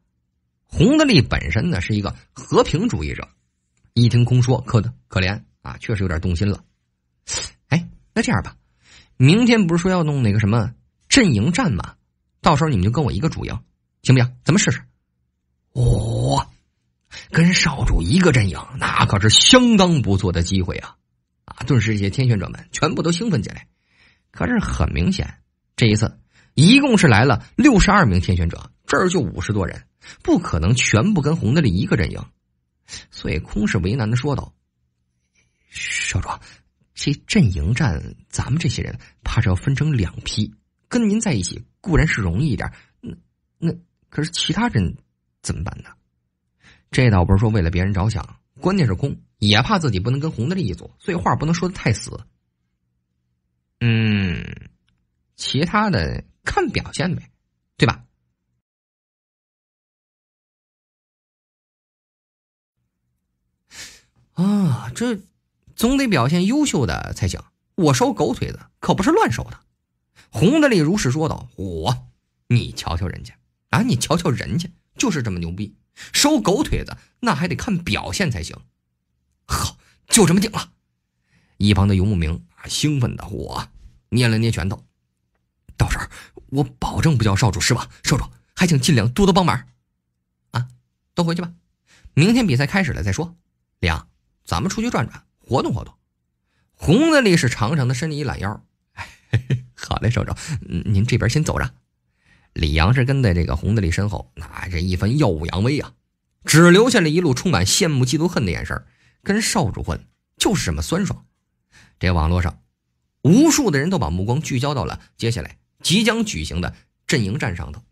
洪德利本身呢是一个和平主义者，一听空说，可可怜啊，确实有点动心了。哎，那这样吧。明天不是说要弄那个什么阵营战吗？到时候你们就跟我一个主营，行不行？咱们试试。哦，跟少主一个阵营，那可是相当不错的机会啊！啊，顿时这些天选者们全部都兴奋起来。可是很明显，这一次一共是来了六十二名天选者，这儿就五十多人，不可能全部跟洪德利一个阵营。所以空是为难的说道：“少主。”这阵营战，咱们这些人怕是要分成两批，跟您在一起固然是容易一点，那那可是其他人怎么办呢？这倒不是说为了别人着想，关键是空也怕自己不能跟红德利一组，所以话不能说的太死。嗯，其他的看表现呗，对吧？啊，这。总得表现优秀的才行。我收狗腿子可不是乱收的。洪德利如实说道：“我，你瞧瞧人家啊，你瞧瞧人家，就是这么牛逼。收狗腿子那还得看表现才行。好，就这么定了。”一旁的游牧明啊，兴奋的我捏了捏拳头。到时候我保证不叫少主失望。少主还请尽量多多帮忙。啊，都回去吧。明天比赛开始了再说。李阳，咱们出去转转。活动活动，洪德利是长长的伸了一懒腰。好嘞，少主，您这边先走着。李阳是跟在这个洪德利身后，那这一番耀武扬威啊，只留下了一路充满羡慕、嫉妒、恨的眼神。跟少主混就是这么酸爽。这网络上，无数的人都把目光聚焦到了接下来即将举行的阵营战上头。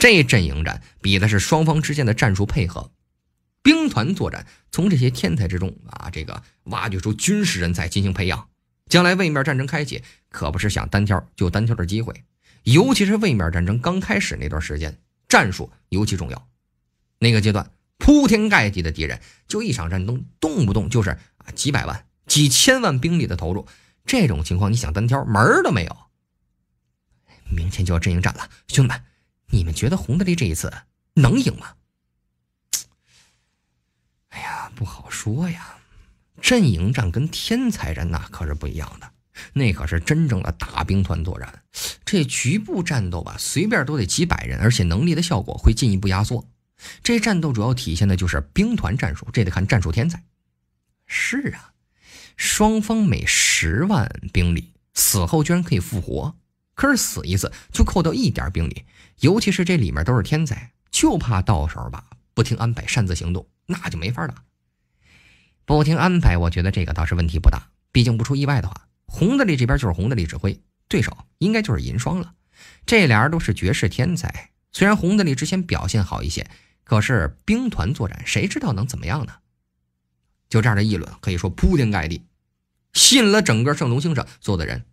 这阵营战比的是双方之间的战术配合。兵团作战，从这些天才之中啊，这个挖掘出军事人才进行培养，将来位面战争开启，可不是想单挑就单挑的机会。尤其是位面战争刚开始那段时间，战术尤其重要。那个阶段，铺天盖地的敌人，就一场战争，动不动就是啊几百万、几千万兵力的投入，这种情况你想单挑门儿都没有。明天就要阵营战了，兄弟们，你们觉得洪德利这一次能赢吗？哎呀，不好说呀！阵营战跟天才战那可是不一样的，那可是真正的大兵团作战。这局部战斗吧，随便都得几百人，而且能力的效果会进一步压缩。这战斗主要体现的就是兵团战术，这得看战术天才。是啊，双方每十万兵力死后居然可以复活，可是死一次就扣掉一点兵力，尤其是这里面都是天才，就怕到时候吧不听安排擅自行动。那就没法打。不听安排，我觉得这个倒是问题不大。毕竟不出意外的话，洪德利这边就是洪德利指挥，对手应该就是银霜了。这俩人都是绝世天才，虽然洪德利之前表现好一些，可是兵团作战，谁知道能怎么样呢？就这样的议论可以说铺天盖地，吸引了整个圣龙星上所有的人。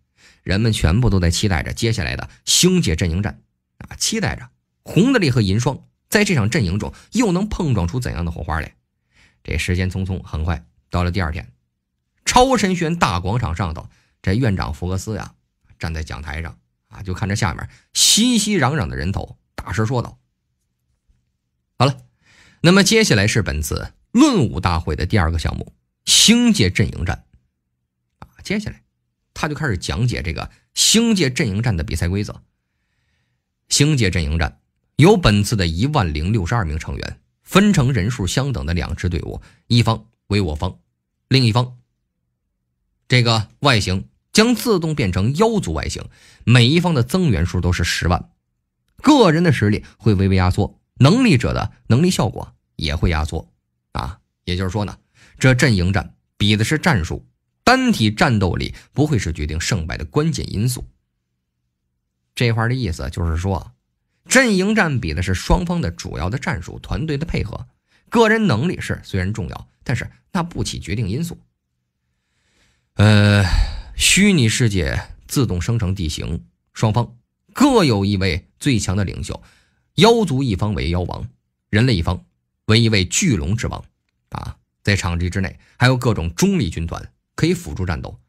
人们全部都在期待着接下来的星界阵营战啊，期待着洪德利和银霜。在这场阵营中，又能碰撞出怎样的火花来？这时间匆匆，很快到了第二天，超神轩大广场上头，这院长福克斯呀，站在讲台上啊，就看着下面熙熙攘攘的人头，大声说道：“好了，那么接下来是本次论武大会的第二个项目——星界阵营战。啊，接下来他就开始讲解这个星界阵营战的比赛规则。星界阵营战。”由本次的一万零六十二名成员分成人数相等的两支队伍，一方为我方，另一方。这个外形将自动变成妖族外形，每一方的增援数都是十万，个人的实力会微微压缩，能力者的能力效果也会压缩，啊，也就是说呢，这阵营战比的是战术，单体战斗力不会是决定胜败的关键因素。这话的意思就是说，阵营战比的是双方的主要的战术、团队的配合，个人能力是虽然重要，但是那不起决定因素。呃，虚拟世界自动生成地形，双方各有一位最强的领袖，妖族一方为妖王，人类一方为一位巨龙之王。啊，在场地之内还有各种中立军团可以辅助战斗，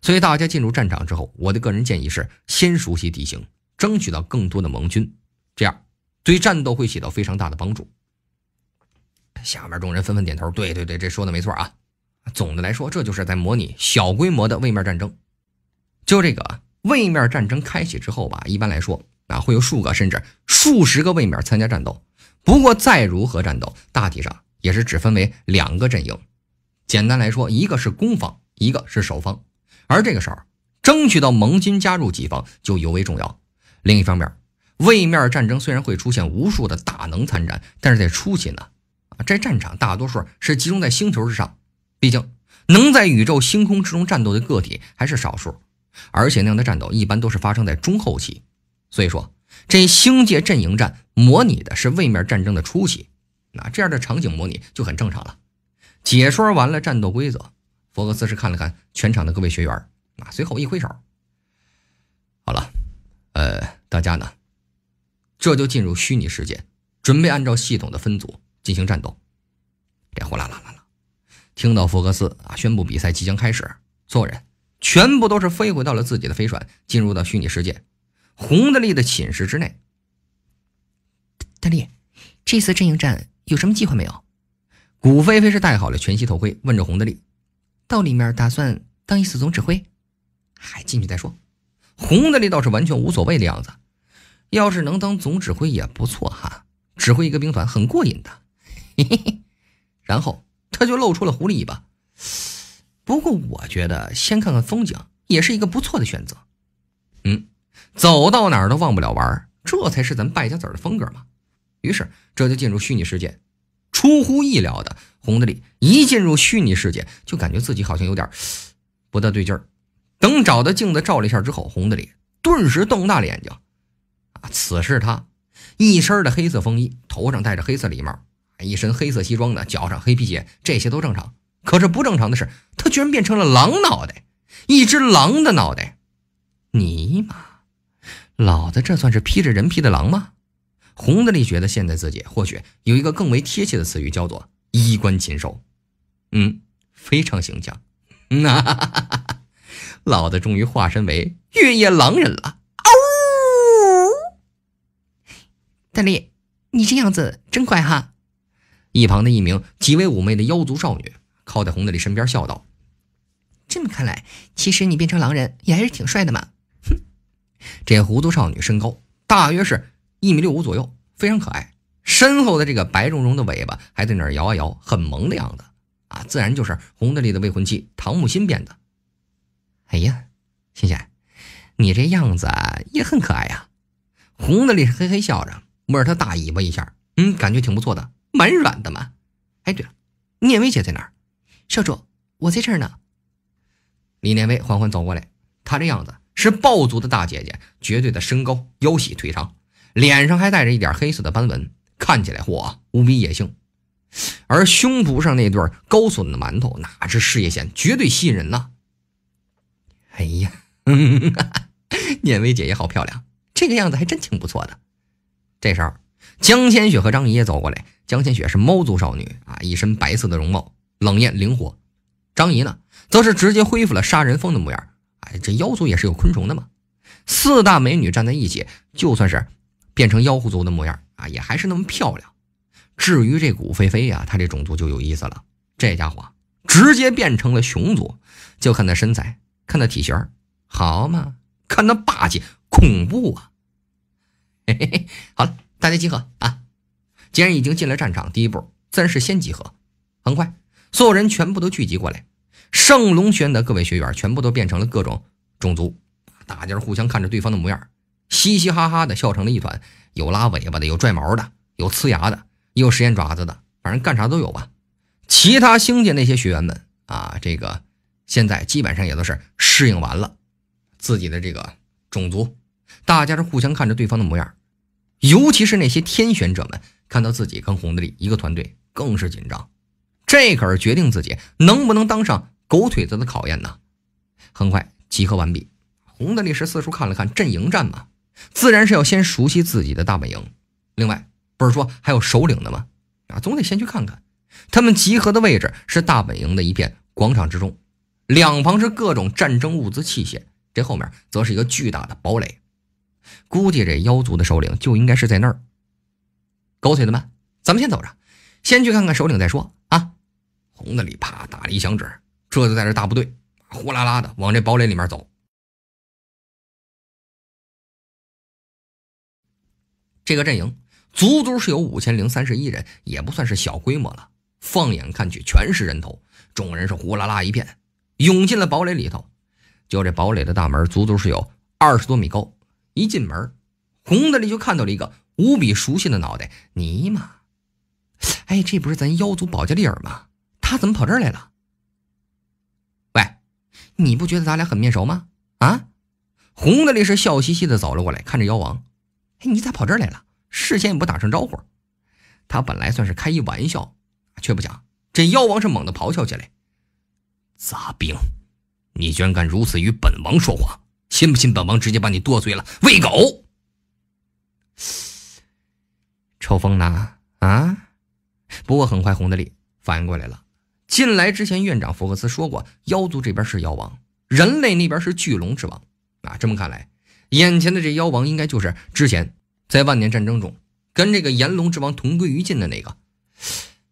所以大家进入战场之后，我的个人建议是先熟悉地形，争取到更多的盟军，这样对战斗会起到非常大的帮助。下面众人纷纷点头，对对对，这说的没错啊。总的来说，这就是在模拟小规模的位面战争。就这个位面战争开启之后吧，一般来说啊，会有数个甚至数十个位面参加战斗。不过再如何战斗，大体上也是只分为两个阵营。简单来说，一个是攻方，一个是守方。而这个时候，争取到盟军加入己方就尤为重要。另一方面，位面战争虽然会出现无数的大能参战，但是在初期呢，啊，这战场大多数是集中在星球之上。毕竟，能在宇宙星空之中战斗的个体还是少数，而且那样的战斗一般都是发生在中后期。所以说，这星界阵营战模拟的是位面战争的初期，那这样的场景模拟就很正常了。解说完了战斗规则，福克斯是看了看全场的各位学员，啊，随后一挥手，好了，呃，大家呢，这就进入虚拟世界，准备按照系统的分组进行战斗。这呼啦啦啦啦。听到福克斯啊宣布比赛即将开始，所有人全部都是飞回到了自己的飞船，进入到虚拟世界。洪德利的寝室之内，大力，这次阵营战有什么计划没有？古菲菲是戴好了全息头盔，问着洪德利：“到里面打算当一次总指挥，还进去再说。”红的那倒是完全无所谓的样子，要是能当总指挥也不错哈，指挥一个兵团很过瘾的。嘿嘿嘿，然后。他就露出了狐狸尾巴。不过我觉得先看看风景也是一个不错的选择。嗯，走到哪儿都忘不了玩，这才是咱败家子的风格嘛。于是这就进入虚拟世界。出乎意料的，洪德利一进入虚拟世界，就感觉自己好像有点不大对劲儿。等找到镜子照了一下之后，洪德利顿时瞪大了眼睛。啊，此时他一身的黑色风衣，头上戴着黑色礼帽。一身黑色西装的，脚上黑皮鞋，这些都正常。可是不正常的是，他居然变成了狼脑袋，一只狼的脑袋。尼玛，老子这算是披着人皮的狼吗？洪德利觉得现在自己或许有一个更为贴切的词语，叫做衣冠禽兽。嗯，非常形象。那 老子终于化身为月夜狼人了。哦，大力，你这样子真乖哈。一旁的一名极为妩媚的妖族少女靠在洪德利身边笑道：“这么看来，其实你变成狼人也还是挺帅的嘛。”哼，这狐族少女身高大约是一米六五左右，非常可爱。身后的这个白茸茸的尾巴还在那儿摇啊摇，很萌的样子啊，自然就是洪德利的未婚妻唐木心变的。哎呀，欣欣，你这样子也很可爱呀！洪德利嘿嘿笑着，摸着他大尾巴一下，嗯，感觉挺不错的。蛮软的嘛，哎，对了，念威姐在哪儿？少主，我在这儿呢。李念威缓缓走过来，她这样子是暴族的大姐姐，绝对的身高、腰细、腿长，脸上还带着一点黑色的斑纹，看起来嚯无比野性。而胸脯上那对高耸的馒头，哪是事业线，绝对吸引人呐！哎呀，念薇姐也好漂亮，这个样子还真挺不错的。这时候。江千雪和张姨也走过来。江千雪是猫族少女啊，一身白色的容貌，冷艳灵活。张姨呢，则是直接恢复了杀人蜂的模样。哎，这妖族也是有昆虫的嘛。四大美女站在一起，就算是变成妖狐族的模样啊，也还是那么漂亮。至于这古菲菲呀，她这种族就有意思了。这家伙直接变成了熊族，就看那身材，看那体型，好嘛，看那霸气恐怖啊！嘿 嘿嘿，好了。大家集合啊！既然已经进了战场，第一步自然是先集合。很快，所有人全部都聚集过来。圣龙学院的各位学员全部都变成了各种种族，大家互相看着对方的模样，嘻嘻哈哈的笑成了一团。有拉尾巴的，有拽毛的，有呲牙的，也有实验爪子的，反正干啥都有吧。其他星界那些学员们啊，这个现在基本上也都是适应完了自己的这个种族，大家是互相看着对方的模样。尤其是那些天选者们，看到自己跟红德利一个团队，更是紧张。这可是决定自己能不能当上狗腿子的考验呢。很快集合完毕，红德利是四处看了看阵营战嘛，自然是要先熟悉自己的大本营。另外，不是说还有首领的吗？啊，总得先去看看。他们集合的位置是大本营的一片广场之中，两旁是各种战争物资器械，这后面则是一个巨大的堡垒。估计这妖族的首领就应该是在那儿。狗腿子们，咱们先走着，先去看看首领再说啊！红的里啪打了一响指，这就带着大部队呼啦啦的往这堡垒里面走。这个阵营足足是有五千零三十一人，也不算是小规模了。放眼看去，全是人头，众人是呼啦啦一片，涌进了堡垒里头。就这堡垒的大门，足足是有二十多米高。一进门，红的里就看到了一个无比熟悉的脑袋。尼玛，哎，这不是咱妖族保加利尔吗？他怎么跑这儿来了？喂，你不觉得咱俩很面熟吗？啊！红的里是笑嘻嘻的走了过来，看着妖王。你咋跑这儿来了？事先也不打声招呼。他本来算是开一玩笑，却不想这妖王是猛地咆哮起来：“杂兵，你居然敢如此与本王说话！”信不信本王直接把你剁碎了喂狗？抽风呢？啊！不过很快红德利反应过来了。进来之前，院长福克斯说过，妖族这边是妖王，人类那边是巨龙之王。啊，这么看来，眼前的这妖王应该就是之前在万年战争中跟这个炎龙之王同归于尽的那个。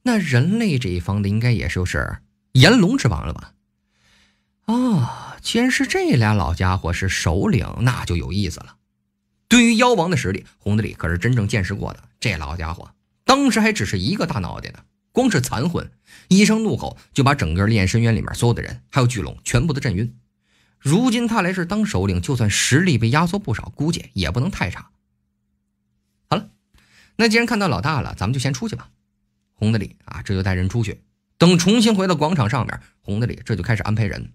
那人类这一方的应该也就是炎龙之王了吧？哦。既然是这俩老家伙是首领，那就有意思了。对于妖王的实力，洪德里可是真正见识过的。这老家伙当时还只是一个大脑袋呢，光是残魂，一声怒吼就把整个炼深渊里面所有的人，还有巨龙全部都震晕。如今他来这当首领，就算实力被压缩不少，估计也不能太差。好了，那既然看到老大了，咱们就先出去吧。洪德里啊，这就带人出去。等重新回到广场上面，洪德里这就开始安排人。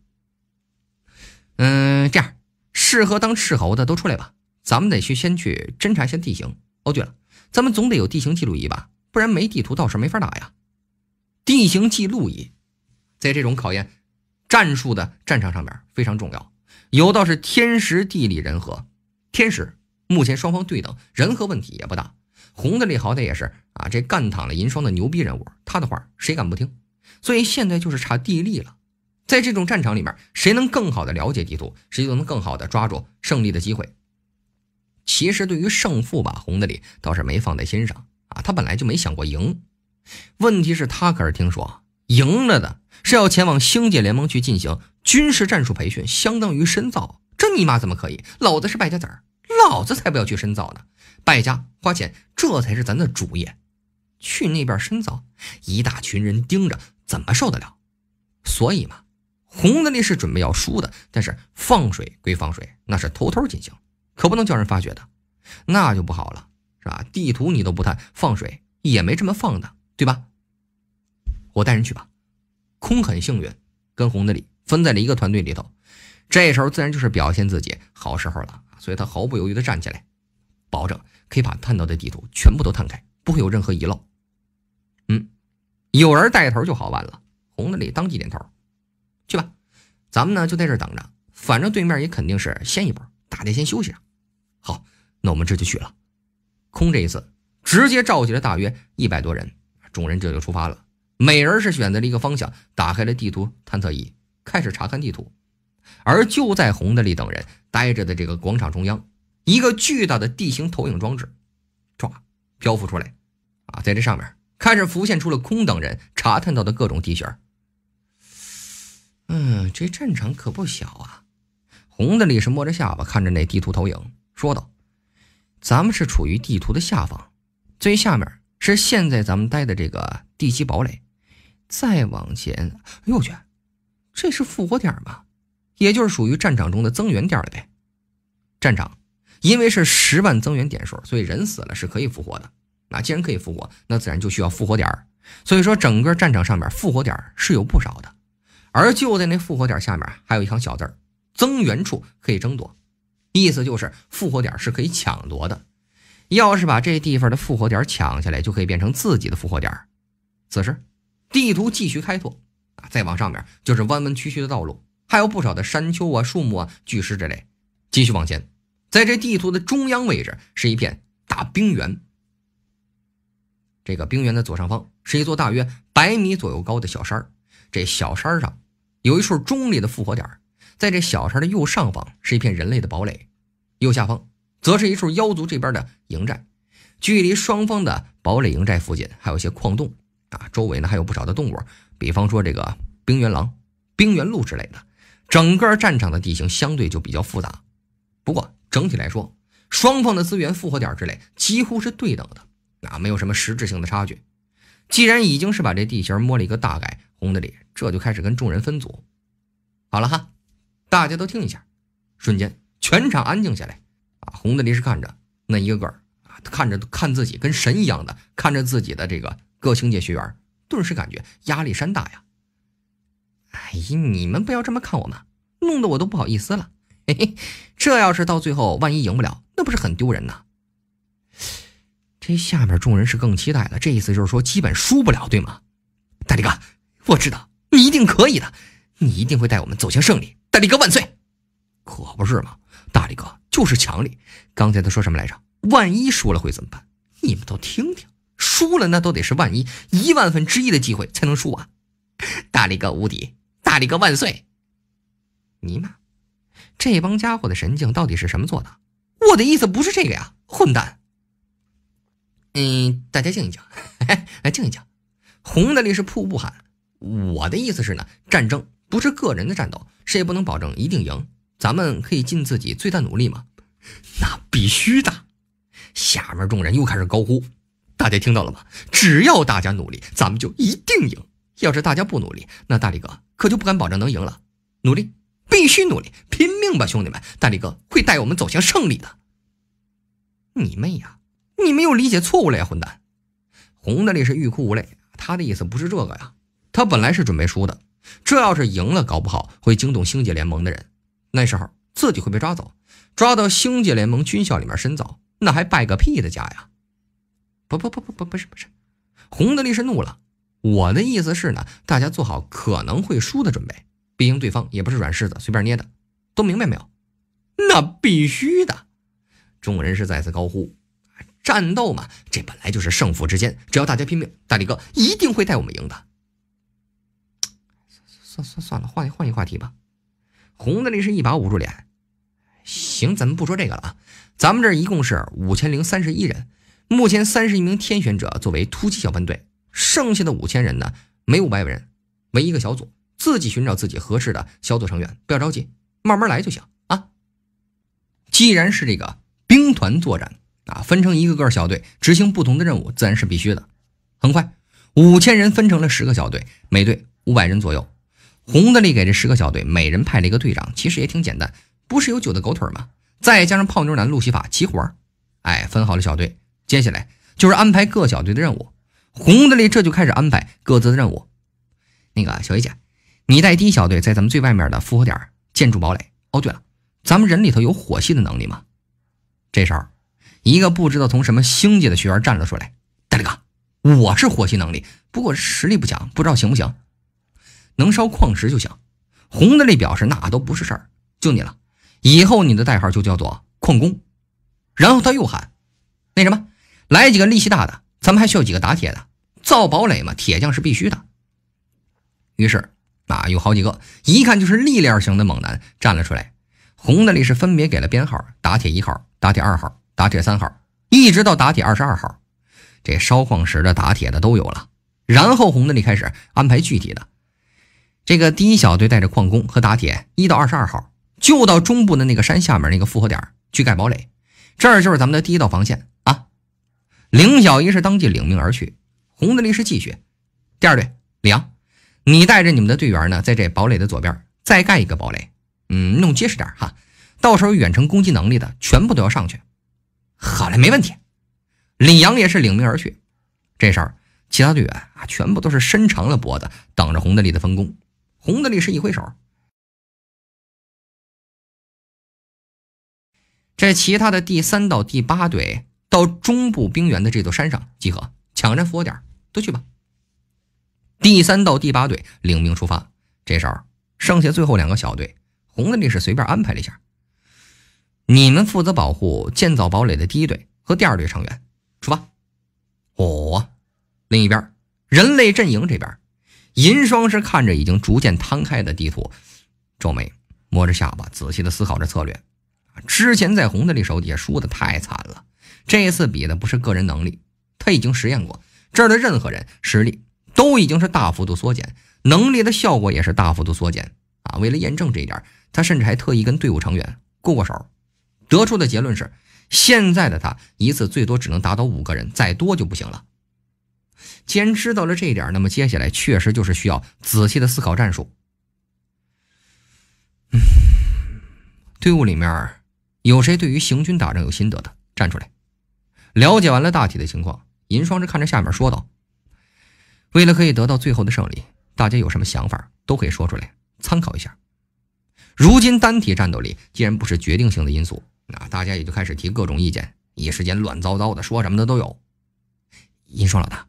嗯，这样适合当斥候的都出来吧。咱们得去先去侦查一下地形。哦，对了，咱们总得有地形记录仪吧，不然没地图到时候没法打呀。地形记录仪在这种考验战术的战场上面非常重要。有道是天时地利人和，天时目前双方对等，人和问题也不大。红的利好歹也是啊，这干躺了银霜的牛逼人物，他的话谁敢不听？所以现在就是差地利了。在这种战场里面，谁能更好的了解地图，谁就能更好的抓住胜利的机会。其实对于胜负吧，洪德里倒是没放在心上啊，他本来就没想过赢。问题是，他可是听说赢了的是要前往星界联盟去进行军事战术培训，相当于深造。这尼玛怎么可以？老子是败家子儿，老子才不要去深造呢！败家花钱，这才是咱的主业。去那边深造，一大群人盯着，怎么受得了？所以嘛。红的那是准备要输的，但是放水归放水，那是偷偷进行，可不能叫人发觉的，那就不好了，是吧？地图你都不探，放水也没这么放的，对吧？我带人去吧。空很幸运，跟红的里分在了一个团队里头，这时候自然就是表现自己好时候了，所以他毫不犹豫的站起来，保证可以把探到的地图全部都探开，不会有任何遗漏。嗯，有人带头就好办了。红的里当即点头。去吧，咱们呢就在这等着，反正对面也肯定是先一波，大家先休息。好，那我们这就去了。空这一次直接召集了大约一百多人，众人这就出发了。美人是选择了一个方向，打开了地图探测仪，开始查看地图。而就在洪德利等人待着的这个广场中央，一个巨大的地形投影装置，唰漂浮出来，啊，在这上面开始浮现出了空等人查探到的各种地形。嗯，这战场可不小啊！红的李是摸着下巴看着那地图投影，说道：“咱们是处于地图的下方，最下面是现在咱们待的这个地基堡垒，再往前，哎呦我去，这是复活点吗？也就是属于战场中的增援点了呗。战场因为是十万增援点数，所以人死了是可以复活的。那既然可以复活，那自然就需要复活点所以说，整个战场上面复活点是有不少的。而就在那复活点下面，还有一行小字儿：“增援处可以争夺。”意思就是复活点是可以抢夺的。要是把这地方的复活点抢下来，就可以变成自己的复活点。此时，地图继续开拓啊，再往上面就是弯弯曲曲的道路，还有不少的山丘啊、树木啊、巨石之类。继续往前，在这地图的中央位置是一片大冰原。这个冰原的左上方是一座大约百米左右高的小山这小山上有一处中立的复活点，在这小山的右上方是一片人类的堡垒，右下方。则是一处妖族这边的营寨，距离双方的堡垒营寨附近还有一些矿洞啊，周围呢还有不少的动物，比方说这个冰原狼、冰原鹿之类的。整个战场的地形相对就比较复杂，不过整体来说，双方的资源复活点之类几乎是对等的，啊，没有什么实质性的差距。既然已经是把这地形摸了一个大概，红的里这就开始跟众人分组。好了哈，大家都听一下，瞬间全场安静下来。啊，红的里是看着那一个个啊，看着看自己跟神一样的，看着自己的这个各星界学员，顿时感觉压力山大呀。哎呀，你们不要这么看我们，弄得我都不好意思了。嘿嘿，这要是到最后万一赢不了，那不是很丢人呐？这下面众人是更期待了，这意思就是说基本输不了，对吗？大力哥，我知道你一定可以的，你一定会带我们走向胜利。大力哥万岁！可不是嘛，大力哥。就是强力。刚才他说什么来着？万一输了会怎么办？你们都听听，输了那都得是万一一万分之一的机会才能输啊！大力哥无敌，大力哥万岁！尼玛，这帮家伙的神经到底是什么做的？我的意思不是这个呀，混蛋！嗯，大家静一静，来静一静。红的力是瀑布喊，我的意思是呢，战争不是个人的战斗，谁也不能保证一定赢。咱们可以尽自己最大努力吗？那必须的。下面众人又开始高呼：“大家听到了吗？只要大家努力，咱们就一定赢。要是大家不努力，那大力哥可就不敢保证能赢了。努力，必须努力，拼命吧，兄弟们！大力哥会带我们走向胜利的。”你妹呀！你没有理解错误了呀，混蛋！红的力是欲哭无泪，他的意思不是这个呀。他本来是准备输的，这要是赢了，搞不好会惊动星界联盟的人。那时候自己会被抓走，抓到星界联盟军校里面深造，那还败个屁的家呀！不不不不不不是不是，红的力士怒了。我的意思是呢，大家做好可能会输的准备，毕竟对方也不是软柿子，随便捏的，都明白没有？那必须的！众人是再次高呼：战斗嘛，这本来就是胜负之间，只要大家拼命，大力哥一定会带我们赢的。算算算了，换换一话题吧。红的力士一把捂住脸，行，咱们不说这个了啊。咱们这一共是五千零三十一人，目前三十一名天选者作为突击小分队，剩下的五千人呢，每五百人为一个小组，自己寻找自己合适的小组成员，不要着急，慢慢来就行啊。既然是这个兵团作战啊，分成一个个小队执行不同的任务，自然是必须的。很快，五千人分成了十个小队，每队五百人左右。红的力给这十个小队每人派了一个队长，其实也挺简单，不是有九的狗腿吗？再加上泡妞男路西法齐活哎，分好了小队，接下来就是安排各小队的任务。红的力这就开始安排各自的任务。那个小 A 姐，你带第一小队在咱们最外面的复活点建筑堡垒。哦，对了，咱们人里头有火系的能力吗？这时候，一个不知道从什么星界的学员站了出来：“大力哥，我是火系能力，不过实力不强，不知道行不行。”能烧矿石就行。红的力表示那都不是事儿，就你了，以后你的代号就叫做矿工。然后他又喊：“那什么，来几个力气大的，咱们还需要几个打铁的。造堡垒嘛，铁匠是必须的。”于是啊，有好几个一看就是力量型的猛男站了出来。红的力是分别给了编号：打铁一号、打铁二号、打铁三号，一直到打铁二十二号。这烧矿石的、打铁的都有了。然后红的力开始安排具体的。这个第一小队带着矿工和打铁一到二十二号，就到中部的那个山下面那个复活点去盖堡垒，这儿就是咱们的第一道防线啊。凌小一是当即领命而去。洪德利是继续，第二队李阳，你带着你们的队员呢，在这堡垒的左边再盖一个堡垒，嗯，弄结实点哈。到时候远程攻击能力的，全部都要上去。好嘞，没问题。李阳也是领命而去。这时候，其他队员啊，全部都是伸长了脖子等着洪德利的分工。洪德利是一挥手，这其他的第三到第八队到中部冰原的这座山上集合，抢占复活点，都去吧。第三到第八队领命出发。这时候，剩下最后两个小队，红的利是随便安排了一下。你们负责保护建造堡垒的第一队和第二队成员，出发。哦，另一边，人类阵营这边，银霜是看着已经逐渐摊开的地图，皱眉，摸着下巴，仔细的思考着策略。之前在红的利手底下输的太惨了，这一次比的不是个人能力，他已经实验过，这儿的任何人实力都已经是大幅度缩减，能力的效果也是大幅度缩减啊！为了验证这一点，他甚至还特意跟队伍成员过过手。得出的结论是，现在的他一次最多只能打倒五个人，再多就不行了。既然知道了这一点，那么接下来确实就是需要仔细的思考战术。嗯，队伍里面有谁对于行军打仗有心得的，站出来。了解完了大体的情况，银双是看着下面说道：“为了可以得到最后的胜利，大家有什么想法都可以说出来，参考一下。如今单体战斗力既然不是决定性的因素。”那大家也就开始提各种意见，一时间乱糟糟的，说什么的都有。银霜老大，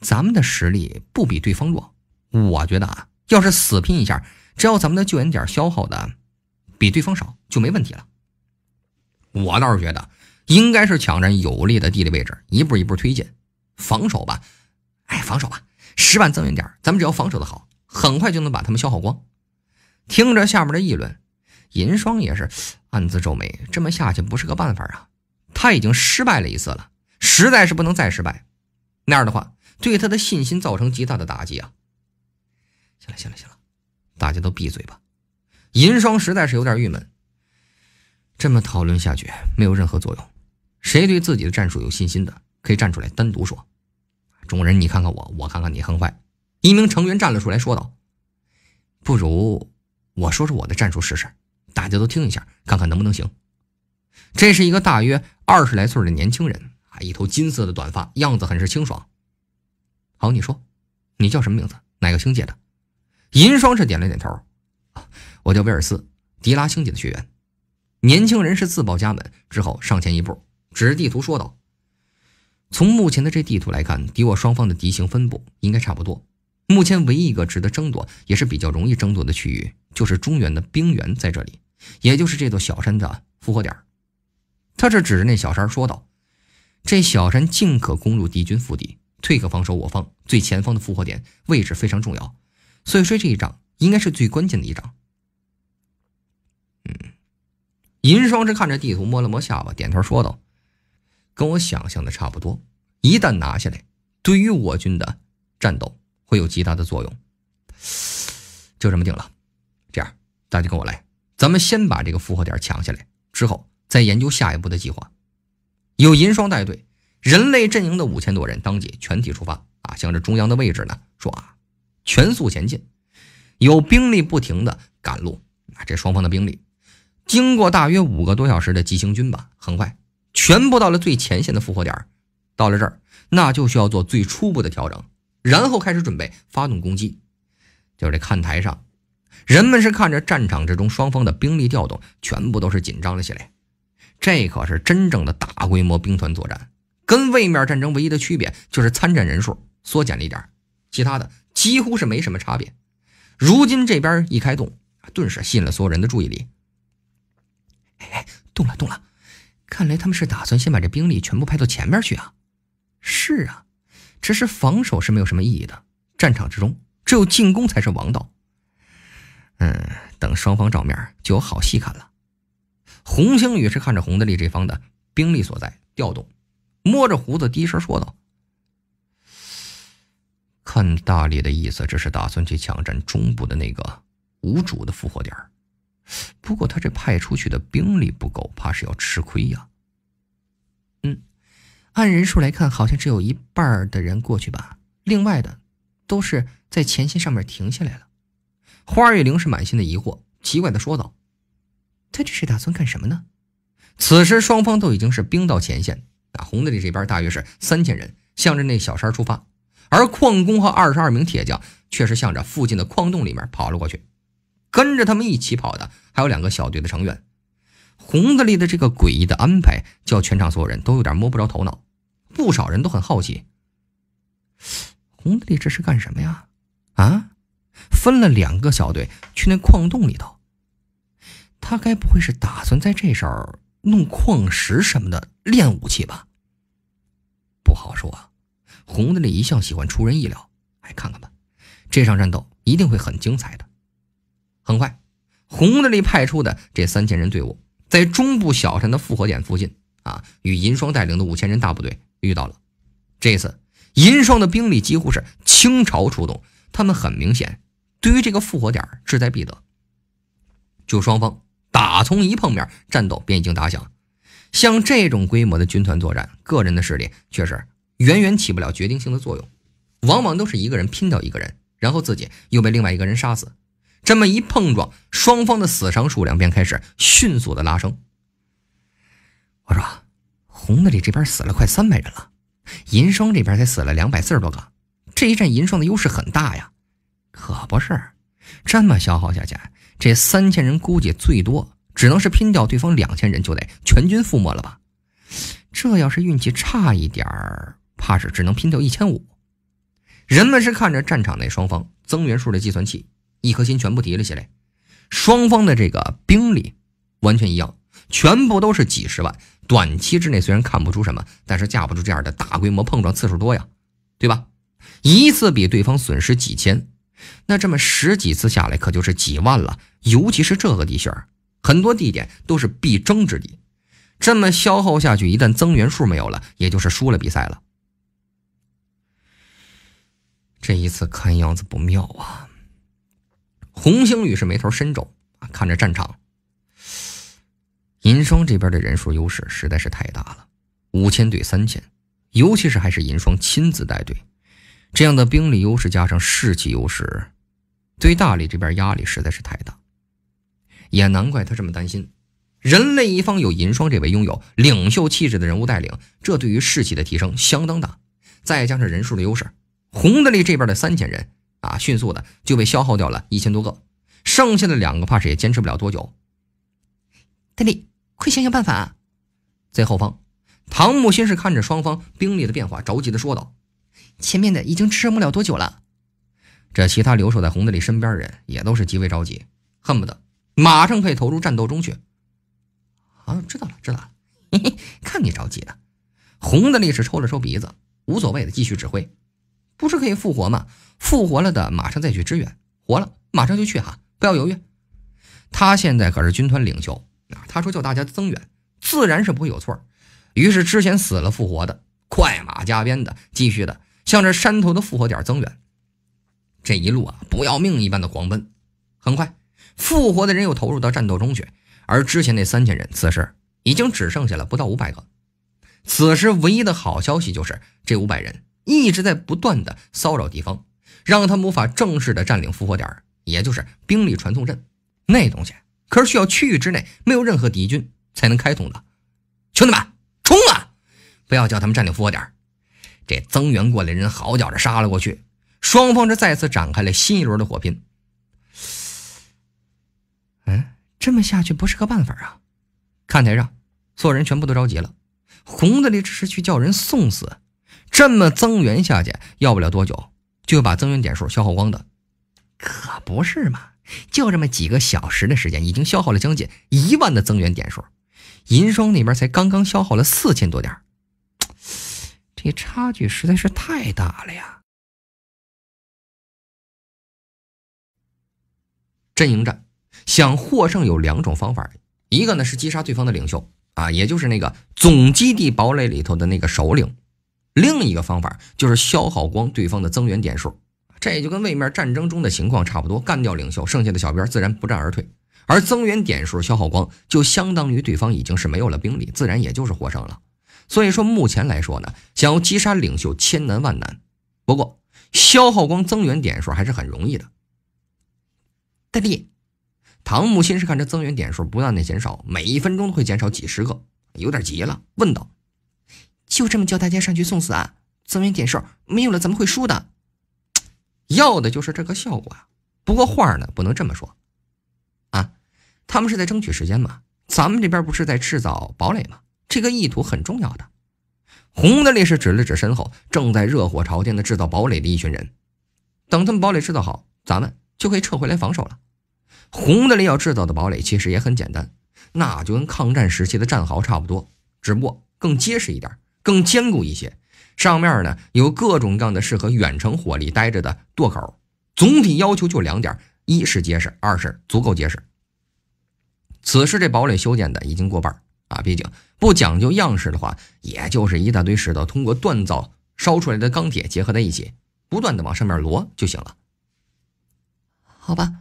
咱们的实力不比对方弱，我觉得啊，要是死拼一下，只要咱们的救援点消耗的比对方少，就没问题了。我倒是觉得，应该是抢占有利的地理位置，一步一步推进。防守吧，哎，防守吧，十万增援点，咱们只要防守的好，很快就能把他们消耗光。听着下面的议论。银霜也是暗自皱眉，这么下去不是个办法啊！他已经失败了一次了，实在是不能再失败。那样的话，对他的信心造成极大的打击啊！行了，行了，行了，大家都闭嘴吧。银霜实在是有点郁闷，这么讨论下去没有任何作用。谁对自己的战术有信心的，可以站出来单独说。众人，你看看我，我看看你，很快，一名成员站了出来，说道：“不如我说说我的战术试试。”大家都听一下，看看能不能行。这是一个大约二十来岁的年轻人啊，一头金色的短发，样子很是清爽。好，你说，你叫什么名字？哪个星界的？银霜是点了点头。我叫威尔斯，迪拉星界的学员。年轻人是自报家门之后上前一步，指着地图说道：“从目前的这地图来看，敌我双方的敌情分布应该差不多。目前唯一一个值得争夺，也是比较容易争夺的区域，就是中原的冰原，在这里。”也就是这座小山的复活点，他这指着那小山说道：“这小山进可攻入敌军腹地，退可防守我方最前方的复活点，位置非常重要。所以说这一仗应该是最关键的一仗。”嗯，银霜是看着地图，摸了摸下巴，点头说道：“跟我想象的差不多。一旦拿下来，对于我军的战斗会有极大的作用。就这么定了。这样，大家跟我来。”咱们先把这个复活点抢下来，之后再研究下一步的计划。有银霜带队，人类阵营的五千多人当即全体出发啊，向着中央的位置呢说啊，全速前进。有兵力不停的赶路啊，这双方的兵力经过大约五个多小时的急行军吧，很快全部到了最前线的复活点。到了这儿，那就需要做最初步的调整，然后开始准备发动攻击。就是这看台上。人们是看着战场之中双方的兵力调动，全部都是紧张了起来。这可是真正的大规模兵团作战，跟位面战争唯一的区别就是参战人数缩减了一点，其他的几乎是没什么差别。如今这边一开动，顿时吸引了所有人的注意力。哎，动了动了，看来他们是打算先把这兵力全部派到前面去啊。是啊，只是防守是没有什么意义的，战场之中只有进攻才是王道。嗯，等双方照面就有好戏看了。洪星宇是看着洪德利这方的兵力所在调动，摸着胡子低声说道：“看大力的意思，这是打算去抢占中部的那个无主的复活点不过他这派出去的兵力不够，怕是要吃亏呀。”嗯，按人数来看，好像只有一半的人过去吧，另外的都是在前线上面停下来了。花月玲是满心的疑惑，奇怪的说道：“他这是打算干什么呢？”此时双方都已经是兵到前线，啊，红德利这边大约是三千人，向着那小山出发，而矿工和二十二名铁匠却是向着附近的矿洞里面跑了过去。跟着他们一起跑的还有两个小队的成员。红德利的这个诡异的安排，叫全场所有人都有点摸不着头脑。不少人都很好奇，洪德利这是干什么呀？啊，分了两个小队去那矿洞里头，他该不会是打算在这时候弄矿石什么的练武器吧？不好说啊。洪德利一向喜欢出人意料，哎，看看吧，这场战斗一定会很精彩的。很快，洪德利派出的这三千人队伍，在中部小山的复活点附近啊，与银霜带领的五千人大部队。遇到了，这次银霜的兵力几乎是倾巢出动，他们很明显对于这个复活点志在必得。就双方打从一碰面，战斗便已经打响。像这种规模的军团作战，个人的势力却是远远起不了决定性的作用，往往都是一个人拼掉一个人，然后自己又被另外一个人杀死。这么一碰撞，双方的死伤数量便开始迅速的拉升。我说。红的里这边死了快三百人了，银霜这边才死了两百四十多个，这一战银霜的优势很大呀。可不是，这么消耗下去，这三千人估计最多只能是拼掉对方两千人，就得全军覆没了吧？这要是运气差一点儿，怕是只能拼掉一千五。人们是看着战场内双方增援数的计算器，一颗心全部提了起来。双方的这个兵力完全一样，全部都是几十万。短期之内虽然看不出什么，但是架不住这样的大规模碰撞次数多呀，对吧？一次比对方损失几千，那这么十几次下来可就是几万了。尤其是这个地形，很多地点都是必争之地。这么消耗下去，一旦增援数没有了，也就是输了比赛了。这一次看样子不妙啊！红星宇是眉头深皱啊，看着战场。银霜这边的人数优势实在是太大了，五千对三千，尤其是还是银霜亲自带队，这样的兵力优势加上士气优势，对大理这边压力实在是太大。也难怪他这么担心，人类一方有银霜这位拥有领袖气质的人物带领，这对于士气的提升相当大。再加上人数的优势，红德利这边的三千人啊，迅速的就被消耗掉了一千多个，剩下的两个怕是也坚持不了多久。大力。快想想办法！啊在后方，唐木心是看着双方兵力的变化，着急的说道：“前面的已经支撑不了多久了。”这其他留守在红德利身边的人也都是极为着急，恨不得马上可以投入战斗中去。啊，知道了，知道了。嘿嘿，看你着急的。红的力是抽了抽鼻子，无所谓的继续指挥。不是可以复活吗？复活了的马上再去支援，活了马上就去哈，不要犹豫。他现在可是军团领袖。啊，他说叫大家增援，自然是不会有错。于是之前死了复活的，快马加鞭的继续的向着山头的复活点增援。这一路啊，不要命一般的狂奔。很快，复活的人又投入到战斗中去，而之前那三千人，此时已经只剩下了不到五百个。此时唯一的好消息就是，这五百人一直在不断的骚扰敌方，让他无法正式的占领复活点，也就是兵力传送阵那东西。可是需要区域之内没有任何敌军才能开通的，兄弟们冲啊！不要叫他们占领复活点。这增援过来人好脚的杀了过去，双方这再次展开了新一轮的火拼。嗯，这么下去不是个办法啊！看台上所有人全部都着急了，红的里只是去叫人送死，这么增援下去，要不了多久就把增援点数消耗光的，可不是嘛？就这么几个小时的时间，已经消耗了将近一万的增援点数。银霜那边才刚刚消耗了四千多点，这差距实在是太大了呀！阵营战想获胜有两种方法，一个呢是击杀对方的领袖啊，也就是那个总基地堡垒里头的那个首领；另一个方法就是消耗光对方的增援点数。这也就跟位面战争中的情况差不多，干掉领袖，剩下的小兵自然不战而退，而增援点数消耗光，就相当于对方已经是没有了兵力，自然也就是获胜了。所以说目前来说呢，想要击杀领袖千难万难。不过消耗光增援点数还是很容易的。大力，唐木心是看着增援点数不断的减少，每一分钟都会减少几十个，有点急了，问道：“就这么叫大家上去送死啊？增援点数没有了，咱们会输的。要的就是这个效果啊！不过话呢，不能这么说啊，他们是在争取时间嘛。咱们这边不是在制造堡垒吗？这个意图很重要的。”红的烈士指了指身后正在热火朝天的制造堡垒的一群人，等他们堡垒制造好，咱们就可以撤回来防守了。红的烈要制造的堡垒其实也很简单，那就跟抗战时期的战壕差不多，只不过更结实一点，更坚固一些。上面呢有各种各样的适合远程火力待着的垛口，总体要求就两点：一是结实，二是足够结实。此时这堡垒修建的已经过半啊，毕竟不讲究样式的话，也就是一大堆石头通过锻造烧出来的钢铁结合在一起，不断的往上面摞就行了。好吧，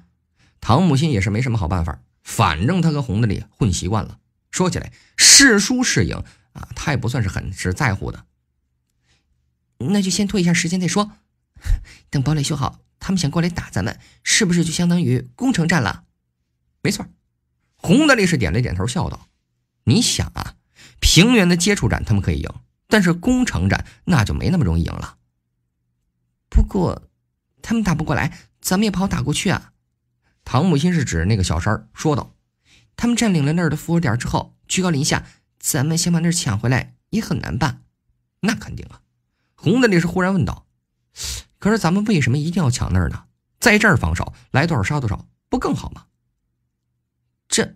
唐母心也是没什么好办法，反正他和红的里混习惯了，说起来是输是赢啊，他也不算是很是在乎的。那就先拖一下时间再说，等堡垒修好，他们想过来打咱们，是不是就相当于攻城战了？没错，红的力士点了点头，笑道。你想啊，平原的接触战他们可以赢，但是攻城战那就没那么容易赢了。不过，他们打不过来，咱们也不好打过去啊。唐木心是指那个小山儿说道：“他们占领了那儿的复活点之后，居高临下，咱们先把那儿抢回来也很难办。”那肯定啊。红的烈士忽然问道：“可是咱们为什么一定要抢那儿呢？在这儿防守，来多少杀多少，不更好吗？”这，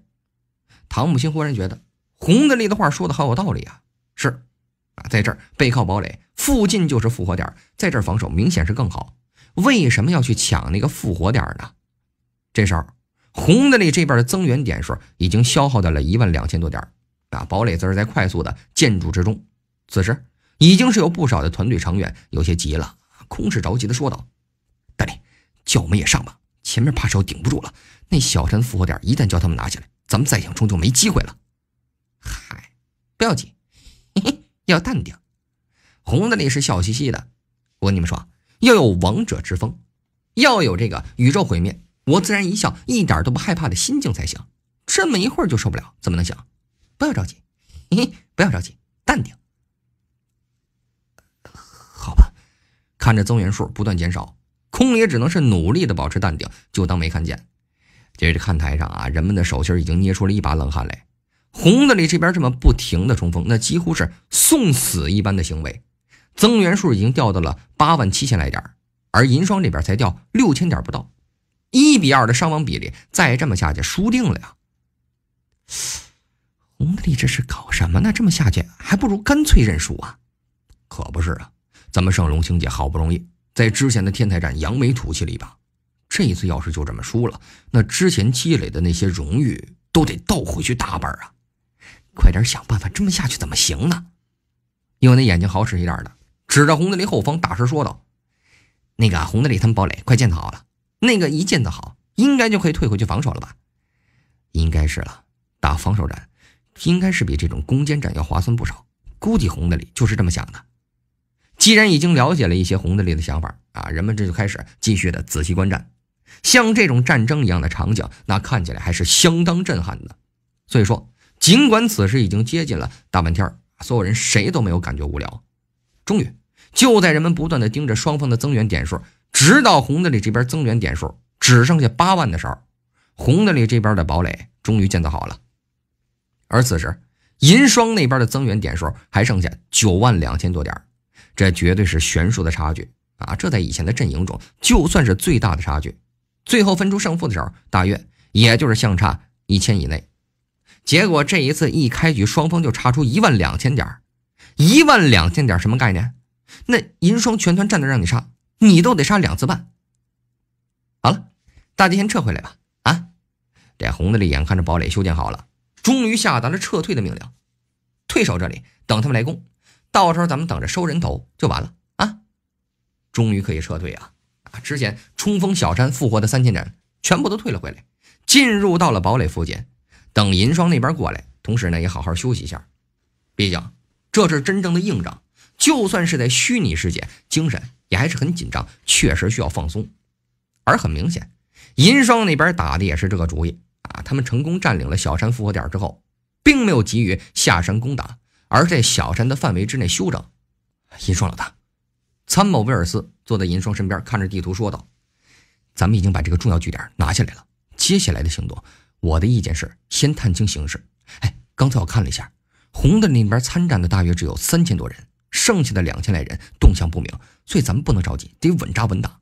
唐木星忽然觉得。洪德利的话说的好有道理啊！是啊，在这儿背靠堡垒，附近就是复活点，在这儿防守明显是更好。为什么要去抢那个复活点呢？这时候，洪德利这边的增援点数已经消耗掉了一万两千多点啊！堡垒则是在快速的建筑之中。此时，已经是有不少的团队成员有些急了，空是着急的说道：“大力，叫我们也上吧！前面怕是要顶不住了。那小山复活点一旦叫他们拿下来，咱们再想冲就没机会了。”嗨，不要紧，嘿嘿，要淡定。红的力是笑嘻嘻的，我跟你们说，要有王者之风，要有这个宇宙毁灭，我自然一笑，一点都不害怕的心境才行。这么一会儿就受不了，怎么能行？不要着急，嘿嘿，不要着急，淡定。好吧，看着增援数不断减少，空也只能是努力的保持淡定，就当没看见。接着看台上啊，人们的手心已经捏出了一把冷汗来。红的里这边这么不停的冲锋，那几乎是送死一般的行为。增援数已经掉到了八万七千来点，而银霜这边才掉六千点不到，一比二的伤亡比例，再这么下去输定了呀！红的里这是搞什么呢？这么下去还不如干脆认输啊！可不是啊，咱们圣龙星界好不容易在之前的天台战扬眉吐气了一把，这一次要是就这么输了，那之前积累的那些荣誉都得倒回去大半啊！快点想办法，这么下去怎么行呢？有那眼睛好使一点的，指着红德里后方，大声说道：“那个红德里他们堡垒快建造好了，那个一建造好，应该就可以退回去防守了吧？应该是了。打防守战，应该是比这种攻坚战要划算不少。估计红德里就是这么想的。既然已经了解了一些红德里的想法啊，人们这就开始继续的仔细观战。像这种战争一样的场景，那看起来还是相当震撼的。所以说。”尽管此时已经接近了大半天，所有人谁都没有感觉无聊。终于，就在人们不断的盯着双方的增援点数，直到红的里这边增援点数只剩下八万的时候，红的里这边的堡垒终于建造好了。而此时，银双那边的增援点数还剩下九万两千多点，这绝对是悬殊的差距啊！这在以前的阵营中，就算是最大的差距，最后分出胜负的时候，大约也就是相差一千以内。结果这一次一开局，双方就差出一万两千点一万两千点什么概念？那银双全团战斗让你杀，你都得杀两次半。好了，大家先撤回来吧。啊，这红的里眼看着堡垒修建好了，终于下达了撤退的命令，退守这里，等他们来攻。到时候咱们等着收人头就完了啊！终于可以撤退啊！啊，之前冲锋小山复活的三千人全部都退了回来，进入到了堡垒附近。等银霜那边过来，同时呢也好好休息一下，毕竟这是真正的硬仗。就算是在虚拟世界，精神也还是很紧张，确实需要放松。而很明显，银霜那边打的也是这个主意啊！他们成功占领了小山复活点之后，并没有急于下山攻打，而在小山的范围之内休整。银霜老大，参谋威尔斯坐在银霜身边，看着地图说道：“咱们已经把这个重要据点拿下来了，接下来的行动，我的意见是先探清形势。哎，刚才我看了一下，红的那边参战的大约只有三千多人。”剩下的两千来人动向不明，所以咱们不能着急，得稳扎稳打。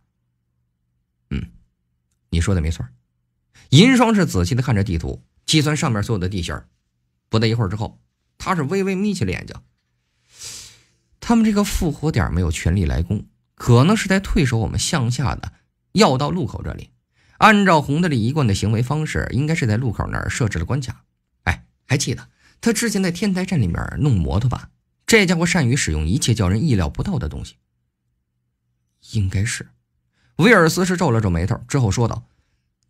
嗯，你说的没错。银霜是仔细的看着地图，计算上面所有的地形。不大一会儿之后，他是微微眯起了眼睛。他们这个复活点没有全力来攻，可能是在退守我们向下的要道路口这里。按照洪德利一贯的行为方式，应该是在路口那儿设置了关卡。哎，还记得他之前在天台站里面弄摩托吧？这家伙善于使用一切叫人意料不到的东西。应该是，威尔斯是皱了皱眉头，之后说道：“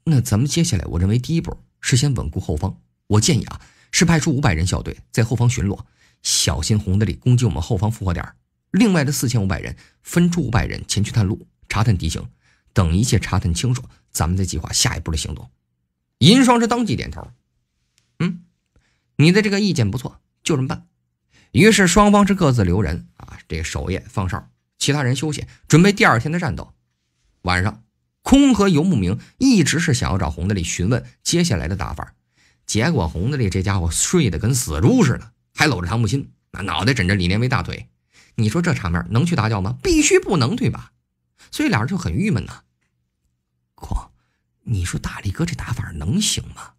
那咱们接下来，我认为第一步是先稳固后方。我建议啊，是派出五百人小队在后方巡逻，小心红的里攻击我们后方复活点。另外的四千五百人分出五百人前去探路、查探敌情，等一切查探清楚，咱们再计划下一步的行动。”银霜是当即点头：“嗯，你的这个意见不错，就这么办。”于是双方是各自留人啊，这个守夜放哨，其他人休息，准备第二天的战斗。晚上，空和游牧明一直是想要找洪德利询问接下来的打法，结果洪德利这家伙睡得跟死猪似的，还搂着唐木心，那脑袋枕着李连威大腿。你说这场面能去打搅吗？必须不能，对吧？所以俩人就很郁闷呐。哥，你说大力哥这打法能行吗？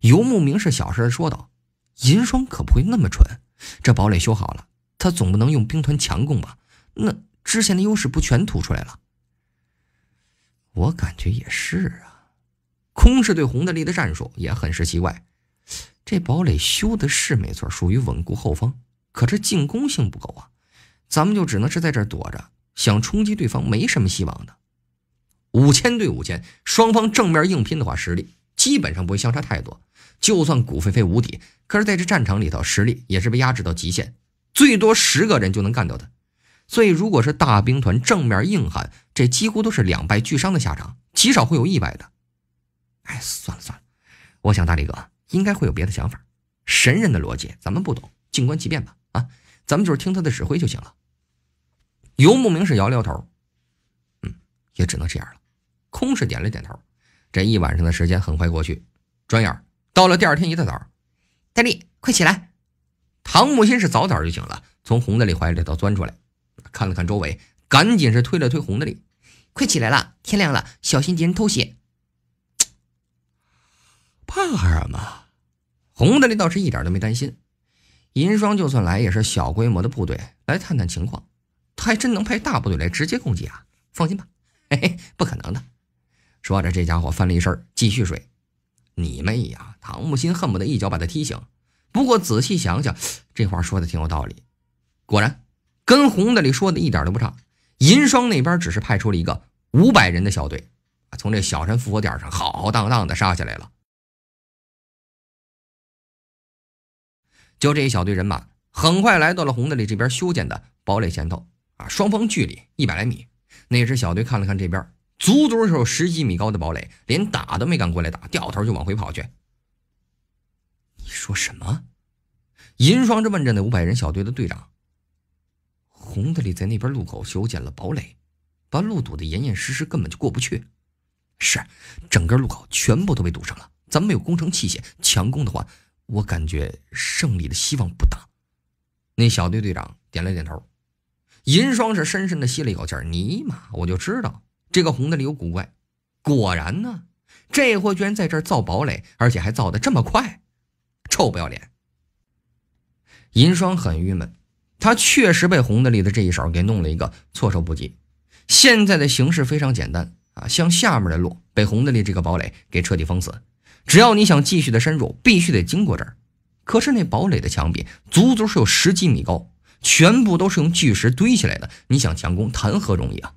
游牧明是小声说道：“银霜可不会那么蠢。”这堡垒修好了，他总不能用兵团强攻吧？那之前的优势不全吐出来了？我感觉也是啊。空是对洪德利的战术也很是奇怪。这堡垒修的是没错，属于稳固后方，可这进攻性不够啊。咱们就只能是在这儿躲着，想冲击对方没什么希望的。五千对五千，双方正面硬拼的话，实力基本上不会相差太多。就算古飞飞无敌，可是在这战场里头，实力也是被压制到极限，最多十个人就能干掉他。所以，如果是大兵团正面硬汉，这几乎都是两败俱伤的下场，极少会有意外的。哎，算了算了，我想大力哥应该会有别的想法。神人的逻辑咱们不懂，静观其变吧。啊，咱们就是听他的指挥就行了。游牧明是摇了摇头，嗯，也只能这样了。空是点了点头。这一晚上的时间很快过去，转眼。到了第二天一大早，大力，快起来！唐木心是早早就醒了，从洪德利怀里头钻出来，看了看周围，赶紧是推了推红的脸：“快起来了，天亮了，小心敌人偷袭。”怕什么？洪德利倒是一点都没担心。银霜就算来也是小规模的部队来探探情况，他还真能派大部队来直接攻击啊！放心吧，嘿嘿，不可能的。说着，这家伙翻了一身，继续睡。你妹呀！唐木心恨不得一脚把他踢醒。不过仔细想想，这话说的挺有道理。果然，跟红的里说的一点都不差。银霜那边只是派出了一个五百人的小队，从这小山复活点上浩浩荡荡的杀下来了。就这一小队人马，很快来到了红的里这边修建的堡垒前头。啊，双方距离一百来米。那支小队看了看这边。足足是有十几米高的堡垒，连打都没敢过来打，掉头就往回跑去。你说什么？银霜这问着那五百人小队的队长。洪德利在那边路口修建了堡垒，把路堵得严严实实，根本就过不去。是，整个路口全部都被堵上了。咱们没有工程器械，强攻的话，我感觉胜利的希望不大。那小队队长点了点头。银霜是深深的吸了一口气，尼玛，我就知道。这个红的里有古怪，果然呢，这货居然在这儿造堡垒，而且还造的这么快，臭不要脸！银霜很郁闷，他确实被红的里的这一手给弄了一个措手不及。现在的形势非常简单啊，向下面的路被红的里这个堡垒给彻底封死，只要你想继续的深入，必须得经过这儿。可是那堡垒的墙壁足足是有十几米高，全部都是用巨石堆起来的，你想强攻谈何容易啊！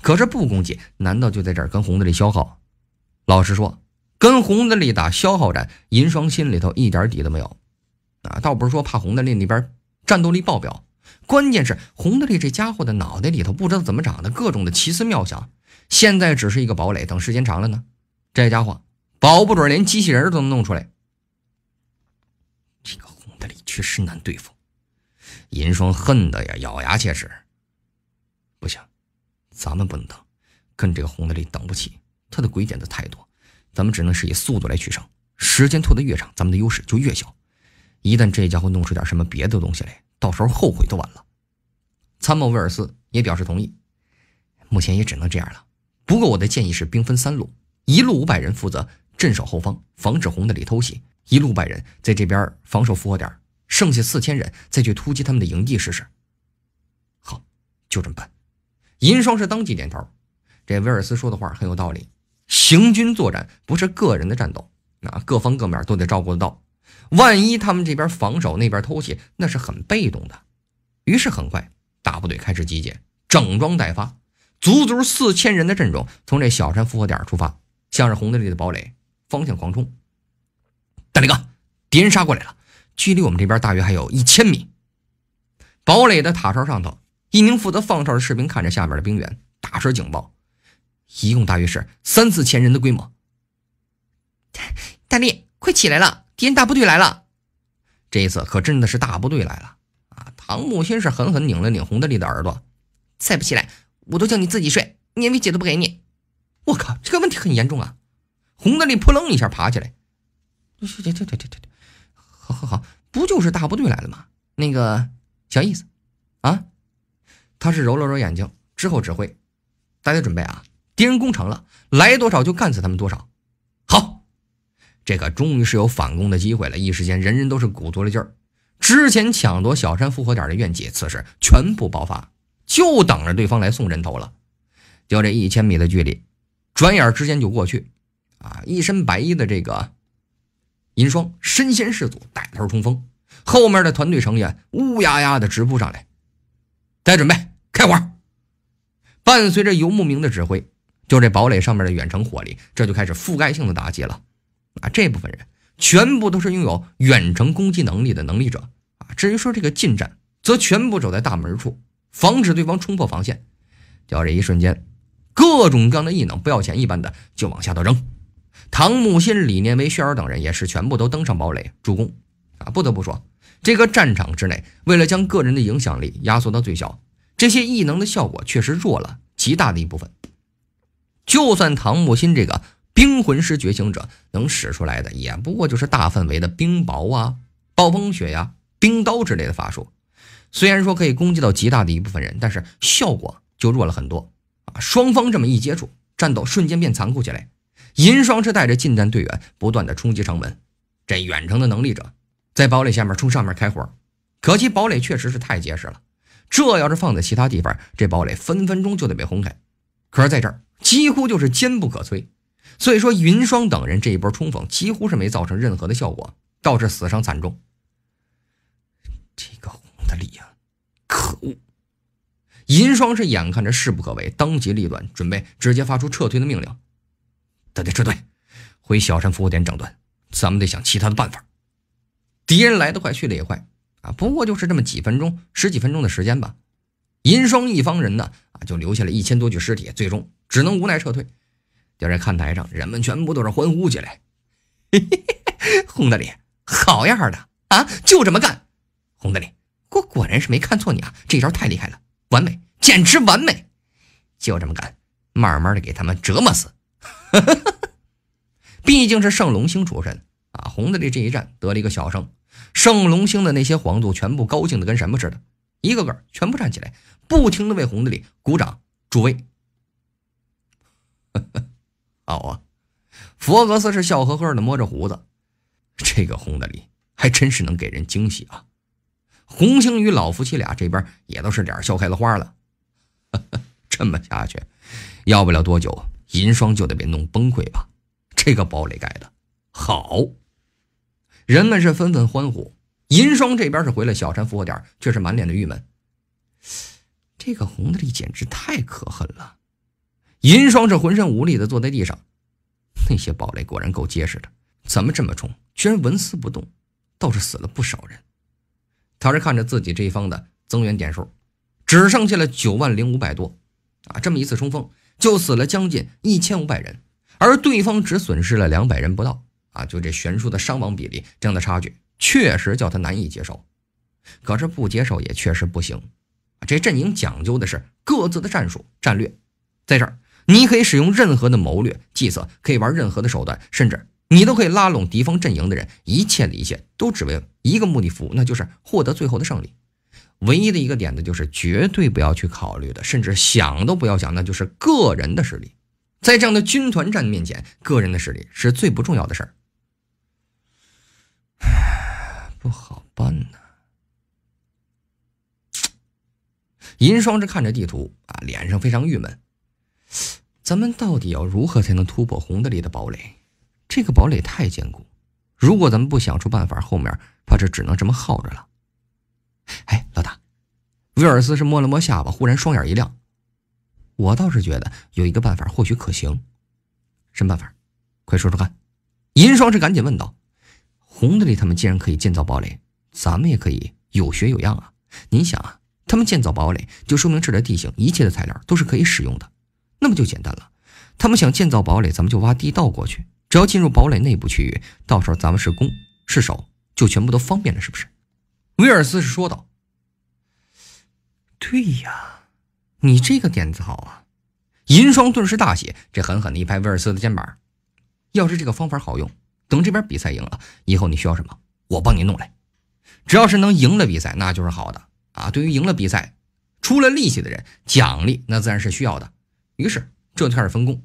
可是不攻击，难道就在这儿跟红德利消耗？老实说，跟红德利打消耗战，银霜心里头一点底都没有。啊，倒不是说怕红德利那边战斗力爆表。关键是洪德利这家伙的脑袋里头不知道怎么长的，各种的奇思妙想。现在只是一个堡垒，等时间长了呢，这家伙保不准连机器人都能弄出来。这个洪德利确实难对付，银霜恨得呀咬牙切齿。不行，咱们不能等，跟这个洪德利等不起，他的鬼点子太多，咱们只能是以速度来取胜。时间拖得越长，咱们的优势就越小。一旦这家伙弄出点什么别的东西来，到时候后悔都晚了。参谋威尔斯也表示同意，目前也只能这样了。不过我的建议是兵分三路，一路五百人负责镇守后方，防止红的里偷袭；一路百人在这边防守复活点，剩下四千人再去突击他们的营地试试。好，就这么办。银霜是当即点头。这威尔斯说的话很有道理，行军作战不是个人的战斗。那各方各面都得照顾得到，万一他们这边防守，那边偷袭，那是很被动的。于是很快，大部队开始集结，整装待发，足足四千人的阵容从这小山复活点出发，向着红队里的堡垒方向狂冲。大力哥，敌人杀过来了，距离我们这边大约还有一千米。堡垒的塔哨上头，一名负责放哨的士兵看着下面的兵员，大声警报：一共大约是三四千人的规模。大力，快起来了！敌人大部队来了。这一次可真的是大部队来了啊！唐木心是狠狠拧了拧洪德利的耳朵，再不起来，我都叫你自己睡，连位姐都不给你。我靠，这个问题很严重啊！洪德利扑棱一下爬起来，对对对对对对，好好好，不就是大部队来了吗？那个小意思啊？他是揉了揉眼睛，之后指挥大家准备啊！敌人攻城了，来多少就干死他们多少。这可终于是有反攻的机会了，一时间人人都是鼓足了劲儿。之前抢夺小山复活点的怨气，此时全部爆发，就等着对方来送人头了。就这一千米的距离，转眼之间就过去。啊，一身白衣的这个银霜身先士卒，带头冲锋，后面的团队成员乌压压的直扑上来。再准备开火，伴随着游牧民的指挥，就这堡垒上面的远程火力，这就开始覆盖性的打击了。啊，这部分人全部都是拥有远程攻击能力的能力者啊。至于说这个近战，则全部走在大门处，防止对方冲破防线。就这一瞬间，各种各样的异能不要钱一般的就往下头扔。唐木心、李念威、薛儿等人也是全部都登上堡垒助攻。啊，不得不说，这个战场之内，为了将个人的影响力压缩到最小，这些异能的效果确实弱了极大的一部分。就算唐木心这个。冰魂师觉醒者能使出来的，也不过就是大范围的冰雹啊、暴风雪呀、冰刀之类的法术。虽然说可以攻击到极大的一部分人，但是效果就弱了很多啊！双方这么一接触，战斗瞬间变残酷起来。银霜是带着近战队员不断的冲击城门，这远程的能力者在堡垒下面冲上面开火。可惜堡垒确实是太结实了，这要是放在其他地方，这堡垒分分钟就得被轰开。可是在这儿，几乎就是坚不可摧。所以说，云霜等人这一波冲锋几乎是没造成任何的效果，倒是死伤惨重。这个洪德利呀，可恶！银霜是眼看着势不可为，当机立断，准备直接发出撤退的命令。得得撤退，回小山服务点整顿。咱们得想其他的办法。敌人来得快，去得也快啊！不过就是这么几分钟、十几分钟的时间吧。银霜一方人呢，啊，就留下了一千多具尸体，最终只能无奈撤退。就在看台上，人们全部都是欢呼起来。洪德利，好样的啊！就这么干，洪德利，我果然是没看错你啊！这招太厉害了，完美，简直完美！就这么干，慢慢的给他们折磨死。毕竟是圣龙星出身啊，洪德利这一战得了一个小胜，圣龙星的那些皇族全部高兴的跟什么似的，一个个全部站起来，不停的为洪德利鼓掌助威。好啊，佛格斯是笑呵呵的摸着胡子，这个洪德利还真是能给人惊喜啊！红星与老夫妻俩这边也都是脸笑开了花了。这么下去，要不了多久，银霜就得被弄崩溃吧？这个堡垒盖的好，人们是纷纷欢呼。银霜这边是回了小山复活点，却是满脸的郁闷。这个洪德利简直太可恨了。银霜是浑身无力的坐在地上，那些堡垒果然够结实的，怎么这么冲，居然纹丝不动，倒是死了不少人。他是看着自己这一方的增援点数，只剩下了九万零五百多，啊，这么一次冲锋就死了将近一千五百人，而对方只损失了两百人不到，啊，就这悬殊的伤亡比例，这样的差距确实叫他难以接受。可是不接受也确实不行，这阵营讲究的是各自的战术战略，在这儿你可以使用任何的谋略计策，可以玩任何的手段，甚至。你都可以拉拢敌方阵营的人，一切的一切都只为一个目的服务，那就是获得最后的胜利。唯一的一个点子就是绝对不要去考虑的，甚至想都不要想，那就是个人的实力。在这样的军团战面前，个人的实力是最不重要的事儿。不好办呢。银双是看着地图啊，脸上非常郁闷。咱们到底要如何才能突破红德里的堡垒？这个堡垒太坚固，如果咱们不想出办法，后面怕是只能这么耗着了。哎，老大，威尔斯是摸了摸下巴，忽然双眼一亮。我倒是觉得有一个办法或许可行。什么办法？快说说看。银双是赶紧问道。洪德利他们既然可以建造堡垒，咱们也可以有学有样啊。您想啊，他们建造堡垒，就说明这的地形一切的材料都是可以使用的，那么就简单了。他们想建造堡垒，咱们就挖地道过去。只要进入堡垒内部区域，到时候咱们是攻是守，就全部都方便了，是不是？威尔斯是说道。对呀，你这个点子好啊！银霜顿时大喜，这狠狠的一拍威尔斯的肩膀。要是这个方法好用，等这边比赛赢了，以后你需要什么，我帮你弄来。只要是能赢了比赛，那就是好的啊！对于赢了比赛出了力气的人，奖励那自然是需要的。于是这就开始分工。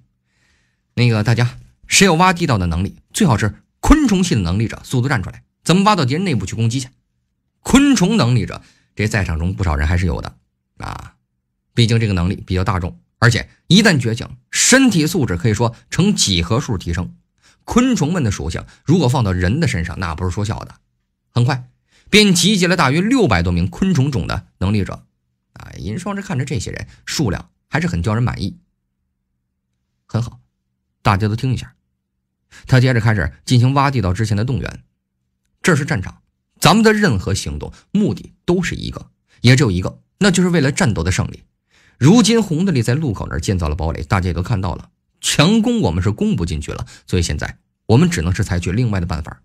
那个大家。谁有挖地道的能力？最好是昆虫系的能力者，速度站出来，咱们挖到敌人内部去攻击去。昆虫能力者，这在场中不少人还是有的啊，毕竟这个能力比较大众，而且一旦觉醒，身体素质可以说呈几何数提升。昆虫们的属性如果放到人的身上，那不是说笑的。很快便集结了大约六百多名昆虫种的能力者啊！银双是看着这些人数量还是很叫人满意，很好，大家都听一下。他接着开始进行挖地道之前的动员。这是战场，咱们的任何行动目的都是一个，也只有一个，那就是为了战斗的胜利。如今洪德利在路口那儿建造了堡垒，大家也都看到了，强攻我们是攻不进去了，所以现在我们只能是采取另外的办法，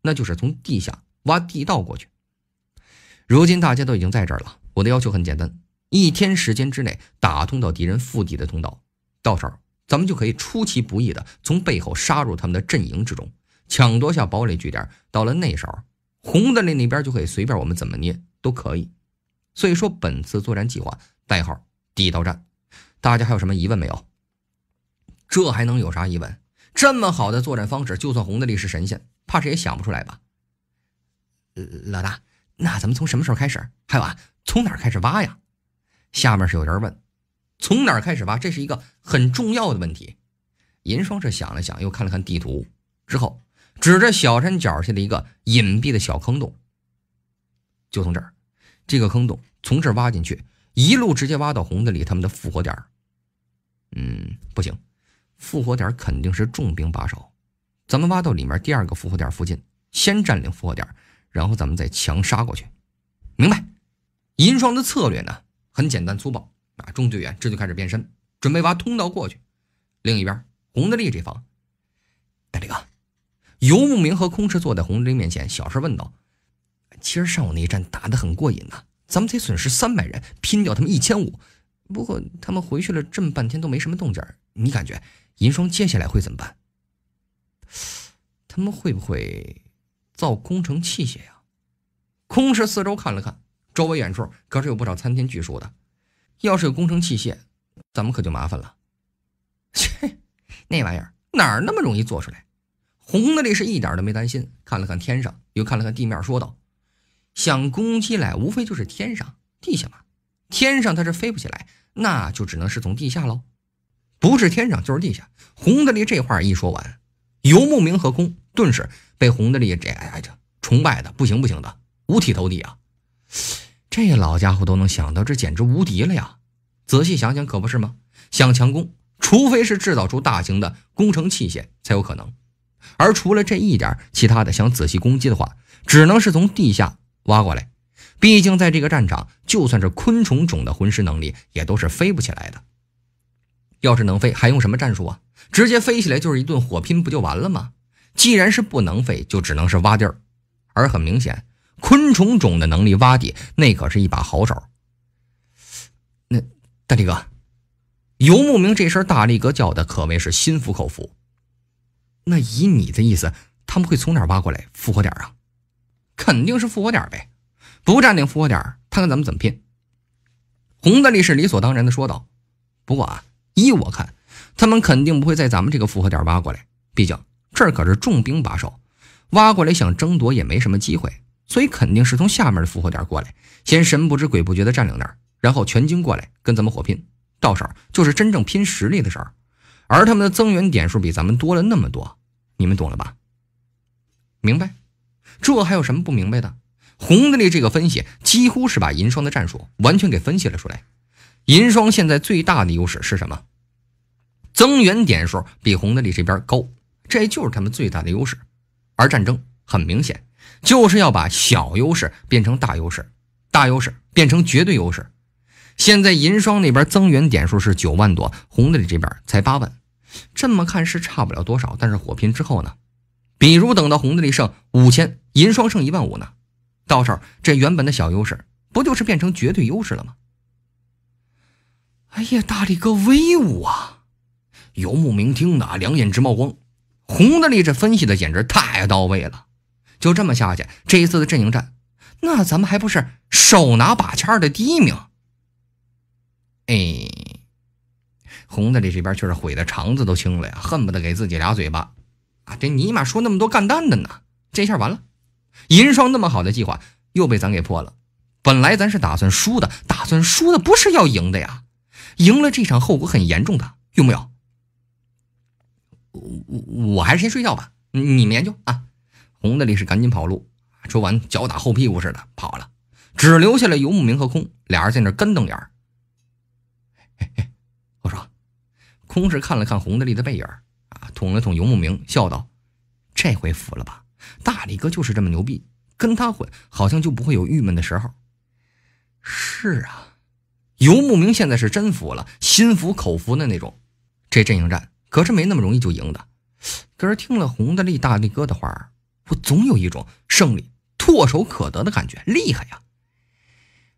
那就是从地下挖地道过去。如今大家都已经在这儿了，我的要求很简单：一天时间之内打通到敌人腹地的通道。到时候咱们就可以出其不意的从背后杀入他们的阵营之中，抢夺下堡垒据点。到了那时候，红的那那边就可以随便我们怎么捏都可以。所以说，本次作战计划代号“地道战”，大家还有什么疑问没有？这还能有啥疑问？这么好的作战方式，就算红的力是神仙，怕是也想不出来吧？老大，那咱们从什么时候开始？还有啊，从哪儿开始挖呀？下面是有人问。从哪儿开始挖？这是一个很重要的问题。银双是想了想，又看了看地图，之后指着小山脚下的一个隐蔽的小坑洞，就从这儿，这个坑洞从这儿挖进去，一路直接挖到红子里他们的复活点。嗯，不行，复活点肯定是重兵把守，咱们挖到里面第二个复活点附近，先占领复活点，然后咱们再强杀过去。明白？银霜的策略呢，很简单粗暴。啊！众队员这就开始变身，准备挖通道过去。另一边，洪德利这方，大力哥，游牧民和空池坐在洪德利面前，小声问道：“其实上午那一战打得很过瘾呐，咱们才损失三百人，拼掉他们一千五。不过他们回去了这么半天都没什么动静，你感觉银霜接下来会怎么办？他们会不会造工程器械呀？”空池四周看了看，周围远处可是有不少参天巨树的。要是有工程器械，咱们可就麻烦了。切，那玩意儿哪儿那么容易做出来？红的力是一点都没担心，看了看天上，又看了看地面，说道：“想攻击来，无非就是天上、地下嘛。天上它是飞不起来，那就只能是从地下喽。不是天上就是地下。”红的力这话一说完，游牧明和空顿时被红的力这哎呀这崇拜的不行不行的，五体投地啊！这老家伙都能想到，这简直无敌了呀！仔细想想，可不是吗？想强攻，除非是制造出大型的工程器械才有可能。而除了这一点，其他的想仔细攻击的话，只能是从地下挖过来。毕竟在这个战场，就算是昆虫种的魂师能力，也都是飞不起来的。要是能飞，还用什么战术啊？直接飞起来就是一顿火拼，不就完了吗？既然是不能飞，就只能是挖地儿。而很明显，昆虫种的能力挖地，那可是一把好手。那大力哥，游牧民这声大力哥叫的可谓是心服口服。那以你的意思，他们会从哪挖过来复活点啊？肯定是复活点呗，不占领复活点，看看咱们怎么拼。洪大力是理所当然的说道。不过啊，依我看，他们肯定不会在咱们这个复活点挖过来，毕竟这儿可是重兵把守，挖过来想争夺也没什么机会，所以肯定是从下面的复活点过来，先神不知鬼不觉的占领那儿，然后全军过来跟咱们火拼，到时候就是真正拼实力的事儿。而他们的增援点数比咱们多了那么多，你们懂了吧？明白？这还有什么不明白的？洪德利这个分析几乎是把银霜的战术完全给分析了出来。银霜现在最大的优势是什么？增援点数比红的里这边高，这就是他们最大的优势。而战争很明显，就是要把小优势变成大优势，大优势变成绝对优势。现在银霜那边增援点数是九万多，红的里这边才八万。这么看是差不了多少，但是火拼之后呢？比如等到红的里剩五千，银霜剩一万五呢，到时候这原本的小优势不就是变成绝对优势了吗？哎呀，大力哥威武啊！游牧民听的两眼直冒光，红的利这分析的简直太到位了。就这么下去，这一次的阵营战，那咱们还不是手拿把掐的第一名？哎。红的这边却是悔的肠子都青了呀，恨不得给自己俩嘴巴！啊，这尼玛说那么多干蛋的呢，这下完了，银霜那么好的计划又被咱给破了。本来咱是打算输的，打算输的不是要赢的呀，赢了这场后果很严重的，有没有？我我还是先睡觉吧，你们研究啊。红的力士赶紧跑路，说完脚打后屁股似的跑了，只留下了游牧民和空俩人在那干瞪眼儿。嘿嘿。空是看了看洪德利的背影啊，捅了捅游牧明，笑道：“这回服了吧？大力哥就是这么牛逼，跟他混好像就不会有郁闷的时候。”是啊，游牧明现在是真服了，心服口服的那种。这阵营战可是没那么容易就赢的。可是听了洪德利大力哥的话，我总有一种胜利唾手可得的感觉，厉害呀！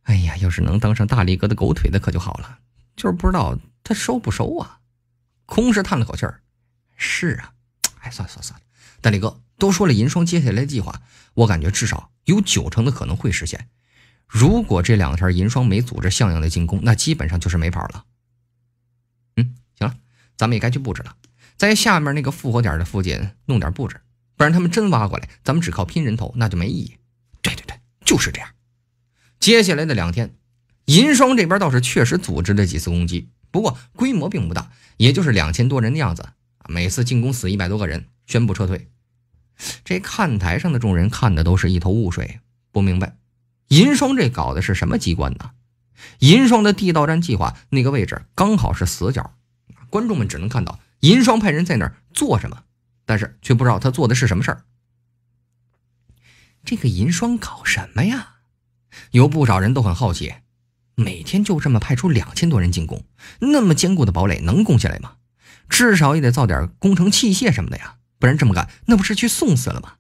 哎呀，要是能当上大力哥的狗腿子可就好了，就是不知道他收不收啊？空是叹了口气儿，是啊，哎，算了算了算了，大力哥都说了，银霜接下来的计划，我感觉至少有九成的可能会实现。如果这两天银霜没组织像样的进攻，那基本上就是没跑了。嗯，行了，咱们也该去布置了，在下面那个复活点的附近弄点布置，不然他们真挖过来，咱们只靠拼人头那就没意义。对对对，就是这样。接下来的两天，银霜这边倒是确实组织了几次攻击。不过规模并不大，也就是两千多人的样子。每次进攻死一百多个人，宣布撤退。这看台上的众人看的都是一头雾水，不明白银霜这搞的是什么机关呢？银霜的地道战计划那个位置刚好是死角，观众们只能看到银霜派人在那儿做什么，但是却不知道他做的是什么事儿。这个银霜搞什么呀？有不少人都很好奇。每天就这么派出两千多人进攻，那么坚固的堡垒能攻下来吗？至少也得造点工程器械什么的呀，不然这么干那不是去送死了吗？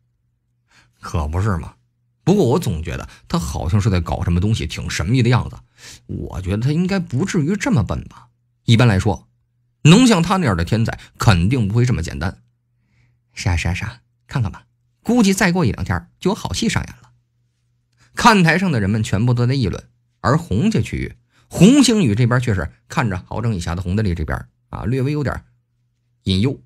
可不是嘛。不过我总觉得他好像是在搞什么东西，挺神秘的样子。我觉得他应该不至于这么笨吧？一般来说，能像他那样的天才，肯定不会这么简单。是啊是啊是啊，看看吧，估计再过一两天就有好戏上演了。看台上的人们全部都在议论。而洪家区域，洪星宇这边却是看着好整以暇的洪德利这边啊，略微有点隐忧。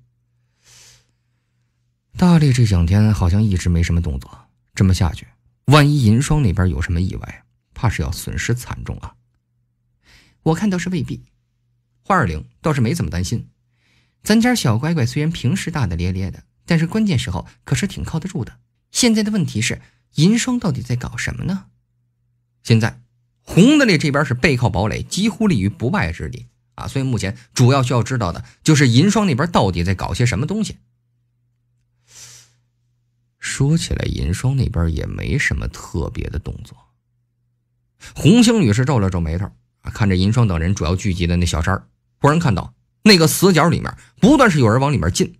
大力这两天好像一直没什么动作，这么下去，万一银霜那边有什么意外，怕是要损失惨重啊。我看倒是未必，花二零倒是没怎么担心。咱家小乖乖虽然平时大大咧咧的，但是关键时候可是挺靠得住的。现在的问题是，银霜到底在搞什么呢？现在。洪德烈这边是背靠堡垒，几乎立于不败之地啊！所以目前主要需要知道的就是银霜那边到底在搞些什么东西。说起来，银霜那边也没什么特别的动作。红星女士皱了皱眉头，啊看着银霜等人主要聚集的那小山忽然看到那个死角里面不断是有人往里面进，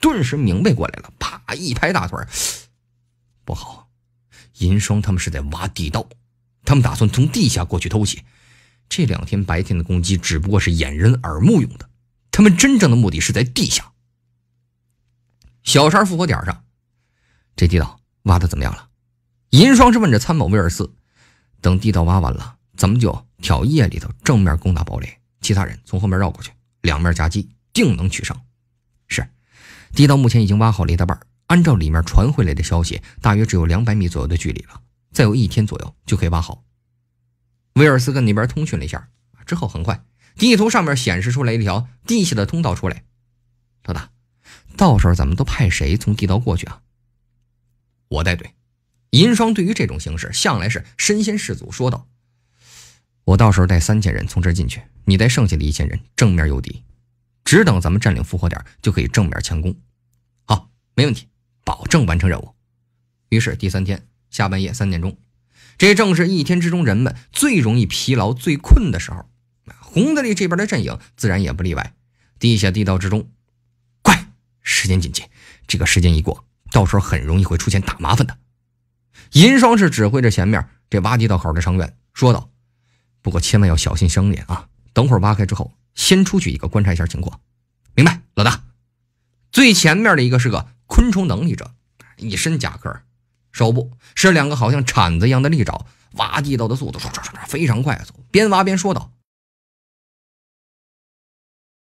顿时明白过来了，啪一拍大腿，不好，银霜他们是在挖地道，他们打算从地下过去偷袭。这两天白天的攻击只不过是掩人耳目用的，他们真正的目的是在地下。小山复活点上，这地道挖的怎么样了？银霜是问着参谋威尔斯。等地道挖完了，咱们就挑夜里头正面攻打堡垒，其他人从后面绕过去，两面夹击，定能取胜。是，地道目前已经挖好了一大半，按照里面传回来的消息，大约只有两百米左右的距离了，再有一天左右就可以挖好。威尔斯跟那边通讯了一下，之后很快，地图上面显示出来一条地下的通道出来。老大，到时候咱们都派谁从地道过去啊？我带队。银霜对于这种形势向来是身先士卒，说道：“我到时候带三千人从这儿进去，你带剩下的一千人正面诱敌，只等咱们占领复活点就可以正面强攻。”好，没问题，保证完成任务。于是第三天下半夜三点钟。这正是一天之中人们最容易疲劳、最困的时候。红德利这边的阵营自然也不例外。地下地道之中，快，时间紧急，这个时间一过，到时候很容易会出现大麻烦的。银霜是指挥着前面这挖地道口的成员说道：“不过千万要小心生脸啊！等会儿挖开之后，先出去一个观察一下情况。”明白，老大。最前面的一个是个昆虫能力者，一身甲壳。手部是两个好像铲子一样的利爪，挖地道的速度唰唰唰非常快速。边挖边说道：“